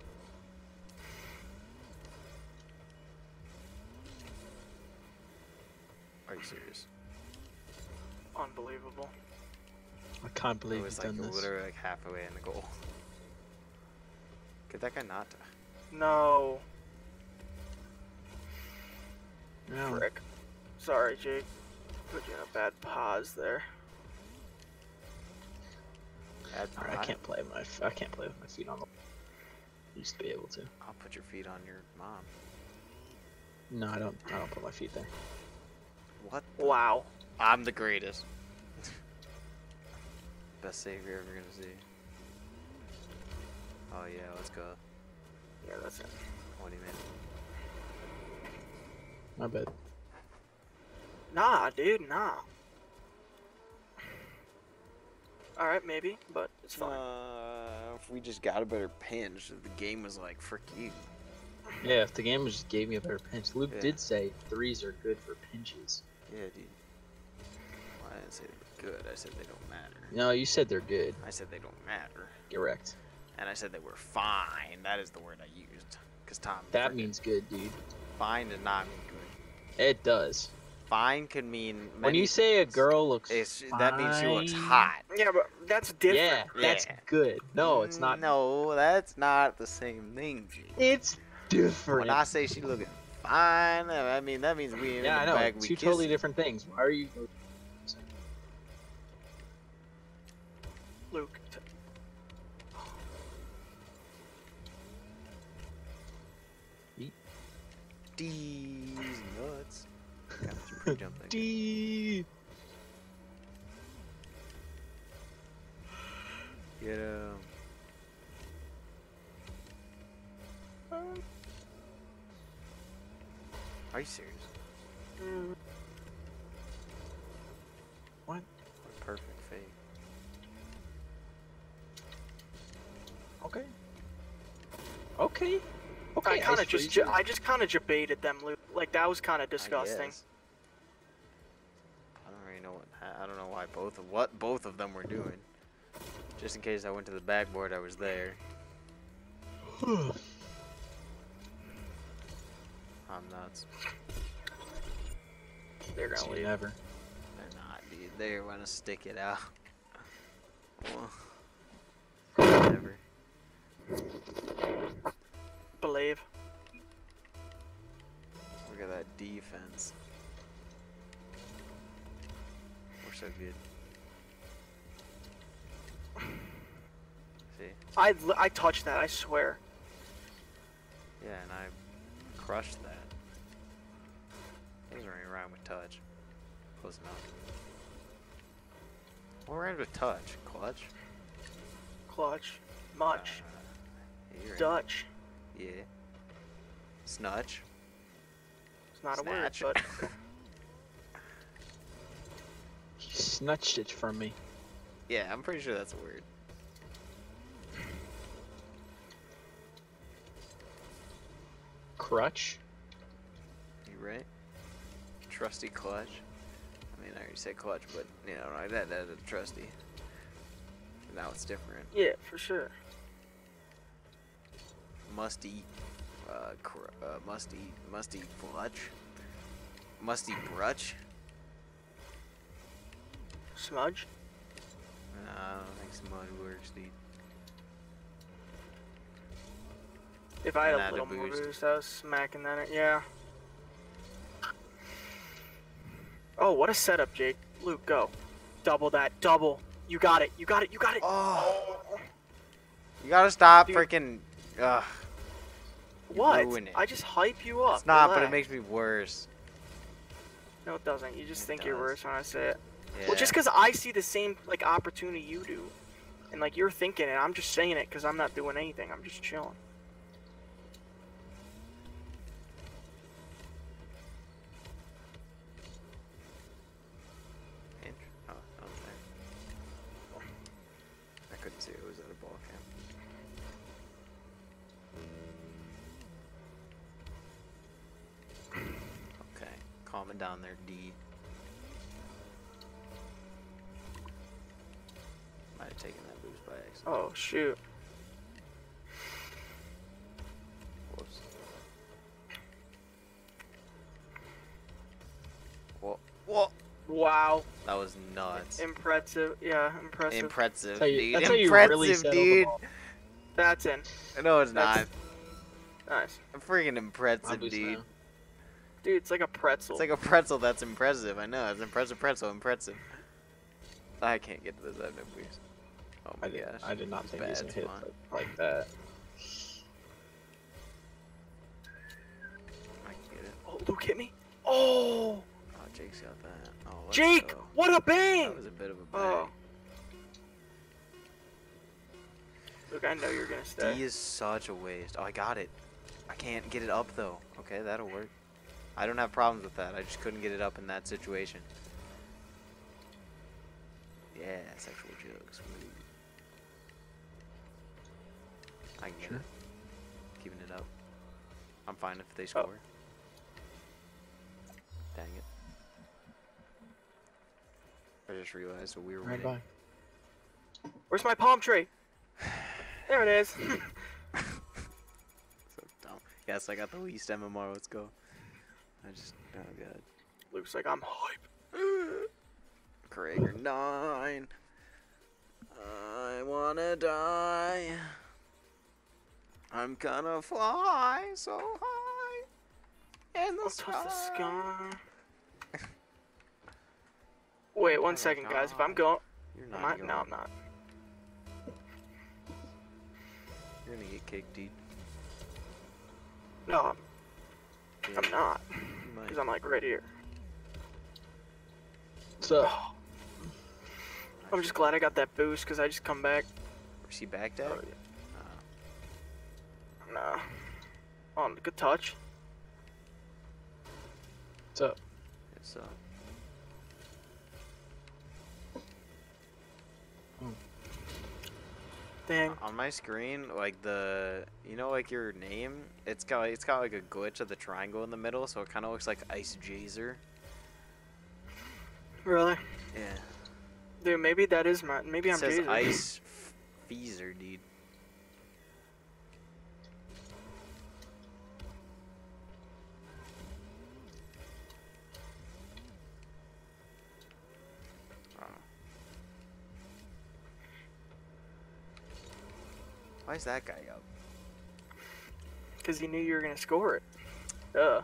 Are you serious? Unbelievable. I can't It believe was he's like done this. literally like halfway in the goal. Get that guy not. No, No. frick. Sorry, Jake. Put you in a bad pause there. Bad Alright, I can't play my. I can't play with my feet on the. Used to be able to. I'll put your feet on your mom. No, I don't. I don't put my feet there. What? Wow. I'm the greatest. Best save you're ever gonna see. Oh yeah, let's go. Yeah, that's it. What do you mean? My bad. Nah, dude, nah. All right, maybe, but it's fine. Uh, if we just got a better pinch, the game was like, frick you. Yeah, if the game just gave me a better pinch. Luke Yeah. did say threes are good for pinches. Yeah, dude. Well, I didn't say they were good. I said they don't matter. No, you said they're good. I said they don't matter. Correct. And I said they were fine. That is the word I used. Cause Tom. That means good, dude. fine does not mean good. It does. Fine could mean. when you say a girl looks It's, that means she looks hot. Yeah, but that's different. Yeah, that's Yeah. good. No, it's not. No, that's not the same thing, G. It's different. When I say she looking fine, I mean that means we in yeah, I the know. bag. Two totally kissing. different things. Why are you? Luke. t- D's nuts. Got your pre-jump thing. D. Get him. Are you serious? mm, What a perfect fake. Okay. Okay. Okay. I kind of just, Freezer. j- I just kind of debated them, Luke. Like that was kind of I disgusting. Both of what both of them were doing. Just in case I went to the backboard, I was there. I'm nuts. They're gonna leave. never. They're not, dude. They're gonna stick it out. Well, Whatever. Believe. Look at that defense. We're so good. See? I I touched that. I swear. Yeah, and I crushed that. Doesn't really rhyme with touch. Close enough. What rhymes with touch? Clutch? Clutch. Much. Uh, you're right. Dutch. Yeah. Snutch? It's not a word, but He snatched it from me. Yeah, I'm pretty sure that's a word. Crutch. You right? Trusty clutch. I mean, I already said clutch, but you know, like that, that's a trusty. Now it's different. yeah, for sure. Musty, eat, uh, cr- uh must eat, must eat clutch. Must eat brutch. Smudge. Nah, I don't think smudge works, dude. If I had a add a little more boost. boost, I was smacking that. Yeah. Oh, what a setup, Jake. Luke, go. Double that. Double. You got it. You got it. You got it. Oh, you gotta stop Dude. freaking. Ugh. you what? it. I just hype you up. It's not, but it makes me worse. No, it doesn't. You just It think you're worse when I say it. Yeah. Well, just because I see the same like opportunity you do, and like you're thinking it, I'm just saying it because I'm not doing anything. I'm just chilling. Inch? Oh, okay. I couldn't see it was at a ball camp. Okay, calming down there, D. Might have taken that boost by accident. Oh shoot. Whoops. Whoa. Whoa! Wow. That was nuts. Impressive. Yeah, impressive. Impressive, That's how you, dude. that's how you Impressive, really settle the dude. ball. That's in. No, it's not. That's- Nice. Freaking impressive, boost dude. now. Dude, it's like a pretzel. It's like a pretzel that's impressive. I know. It's impressive pretzel, impressive. I can't get to this. I have no boost. Oh my I did, gosh. I did not think bad, he was gonna hit like, like that. I can get it. oh, Luke hit me. Oh, Oh, Jake's got that. Oh, Jake! go. What a bang! That was a bit of a oh. bang. Oh. Luke, I know you're gonna stay. D is such a waste. Oh, I got it. I can't get it up though. Okay, that'll work. I don't have problems with that. I just couldn't get it up in that situation. Yeah, sexual jokes. Woo. I can get Sure. it. Keeping it up. I'm fine if Oh. they score. Dang it. I just realized that we were Right winning. by. Where's my palm tree? There it is. So dumb. Yes, I got the least MMR. Let's go. I just, oh god. Luke's like, I'm hype. Krager nine. I wanna die. I'm gonna fly so high in the I'll sky. the sky. Wait, one Oh second, guys. If I'm going, You're not. I? going. No, I'm not. You're gonna get kicked, dude. No, I'm, Yeah, I'm not. You might. Because I'm like right here. So I'm just glad I got that boost because I just come back. Was he back deck? Oh, Uh, Nah. Oh, good touch. What's up? it's, uh, Dang. on my screen, like the, you know, like your name, it's got it's got like a glitch of the triangle in the middle, so it kind of looks like Ice Jazer. Really? Yeah. Dude, maybe that is my. Maybe It I'm says Jason. Ice Feezer, dude. Why is that guy up? Because he knew you were gonna score it. Duh.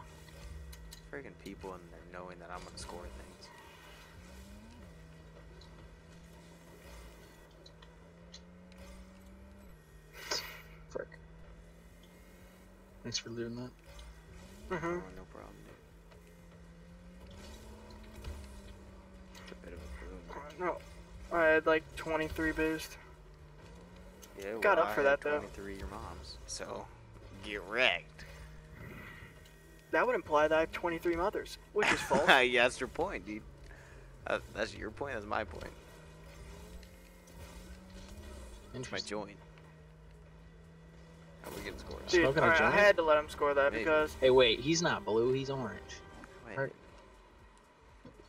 Friggin' people in there knowing that I'm gonna score things. Frick. Thanks for doing that. Mm-hmm. Oh, no problem, dude. It's a bit of a. No. I had like 23 boost. Yeah, Got well, up I for had that, though. 23 your mom's, so get wrecked. That would imply that I have 23 mothers, which is false. yeah, that's your point, dude. Uh, that's your point. That's my point. It's my joint. How we getting scores? Dude, Smoking a alright, I had to let him score that Maybe. because Hey, wait, he's not blue, he's orange. Wait, Alright.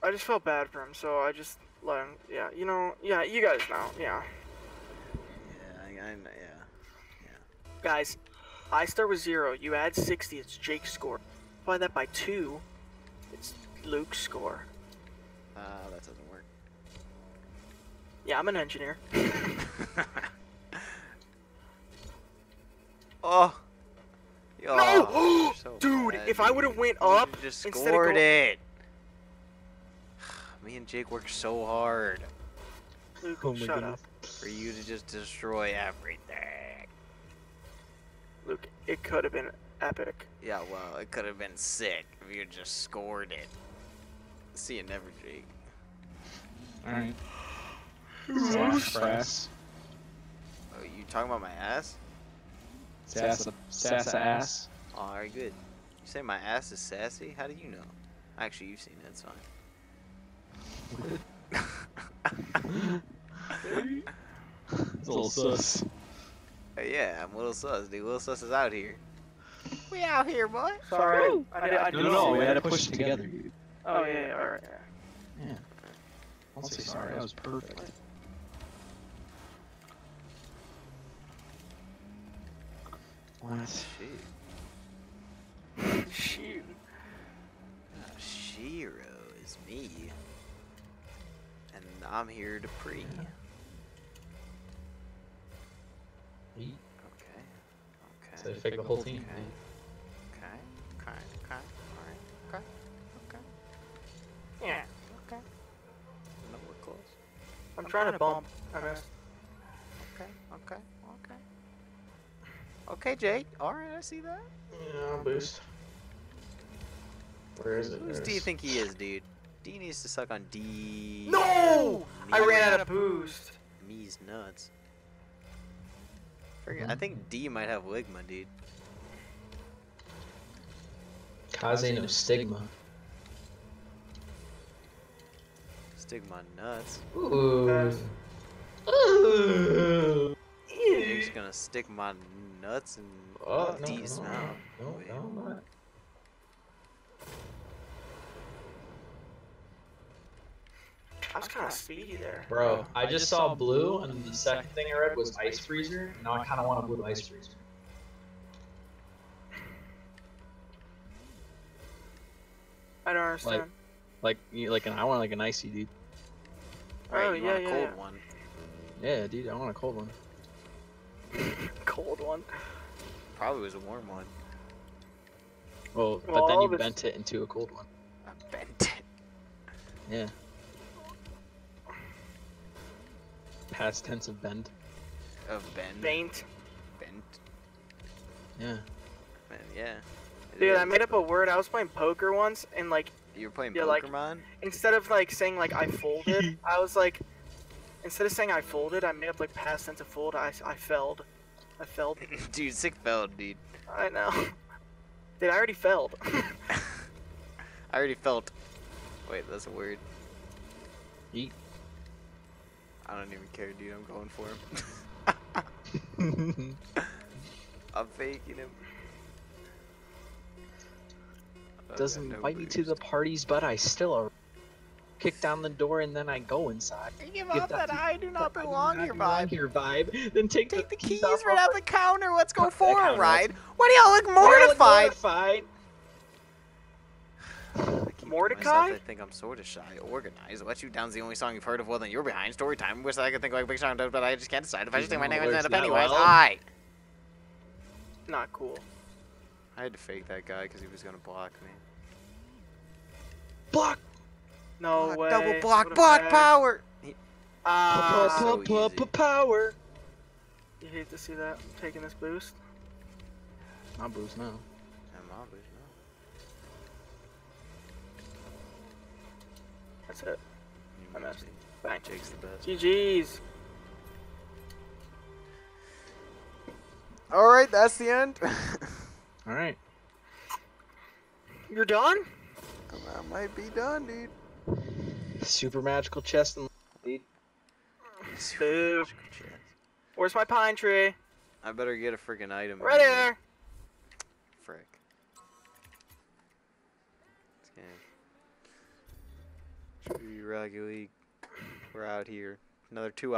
I just felt bad for him, so I just let him. Yeah, you know, yeah, you guys know, yeah. Yeah, I, I, yeah. Guys, I start with zero. You add 60, it's Jake's score. Apply that by two, it's Luke's score. Uh, that doesn't work. Yeah, I'm an engineer. oh. Yo, No! so Dude, bad, if I would've went You up should've just instead of scored it. Me and Jake worked so hard Luke, Oh shut goodness. up. For you to just destroy everything. Luke, it could have been epic. Yeah, well, it could have been sick if you just scored it. See you never, Jake. Alright. Who's Sass. Oh, you talking about my ass? Sassa, Sassa ass. Oh, alright, good. You say my ass is sassy? How do you know? Actually, you've seen it. It's fine. It's a little sus. Uh, yeah, I'm a Little Sus, dude. Little Sus is out here. We out here, boy. Sorry, I, did, I No, didn't no, no, see we had to push it together, dude. Oh, yeah, yeah, alright. Yeah. I'll say sorry, that was perfect. What? Shit. Shoot. Uh, Shiro is me. And I'm here to pre. Okay. Okay. So fake the whole team. Okay. Okay. Okay. Okay. Alright. Okay. Okay. Yeah, Okay. No, we're close. I'm, trying, to bump. I missed. Okay. Okay. Okay. Okay, Jake. Alright, I see that. Yeah, I'll boost. Where is it? Who do you think he is, dude? D needs to suck on D. No! I ran out of boost. Me's nuts. Forget, I think D might have Ligma, dude. Kaze no stigma. Stigma nuts. Ooh. Jake's gonna stick my nuts in Oh, D's no, mouth. no, Wait. no, I'm I was kind of speedy there. Bro, I just saw blue, and the mm-hmm. second thing I read was ice freezer. Now I kind of want a blue ice freezer. I don't understand. Like, you- like, an, I want like an icy, dude. Oh, Alright, Oh, you yeah, want a yeah, cold yeah. one. Yeah, dude, I want a cold one. Cold one. Probably was a warm one. Well, but Well, then you bent it into a cold one. I bent it. Yeah. Past tense of bend. Of bend. Faint. Bent. Yeah. Man, yeah. Dude, I made up a word. I was playing poker once, and like You were playing yeah, like- Pokemon? instead of like saying like I folded, I was like, Instead of saying I folded, I made up like past tense of fold. I, I felled. I felled. dude, sick failed, dude. I know. Dude, I already felled. I already felt. Wait, that's a word. Yeet. I don't even care, dude. I'm going for him. I'm faking him. Doesn't no invite me to the parties, but I still ar- kick down the door and then I go inside. Give Give up that that I do not That do belong not here belong vibe. Here vibe. Then take, Take the keys off right my- out the counter. Let's go The for a ride. Why do y'all look Why do I look mortified? mortified? I keep to myself, Mordecai? I think I'm sort of shy. Organized. Let You Down's the only song you've heard of. Well, then you're behind. Story time. Wish I could think like a big song, but I just can't decide. If I You just take my name words instead of that Pennywise, well? hi. Not cool. I had to fake that guy because he was gonna block me. Block. No Block, way. Double block, What block power. He, Ah, so Pu- pu- easy. pu- Power. you hate to see that. I'm taking this boost. Not boost now. I'm obvious, no. That's it. You I must missed. be. Bang. Jake's the best. GG's. All right, that's the end. All right. You're done? I might be done, dude. Super magical chest and Boo. Where's my pine tree? I better get a freaking item. Right here. You, League. We're out here. Another two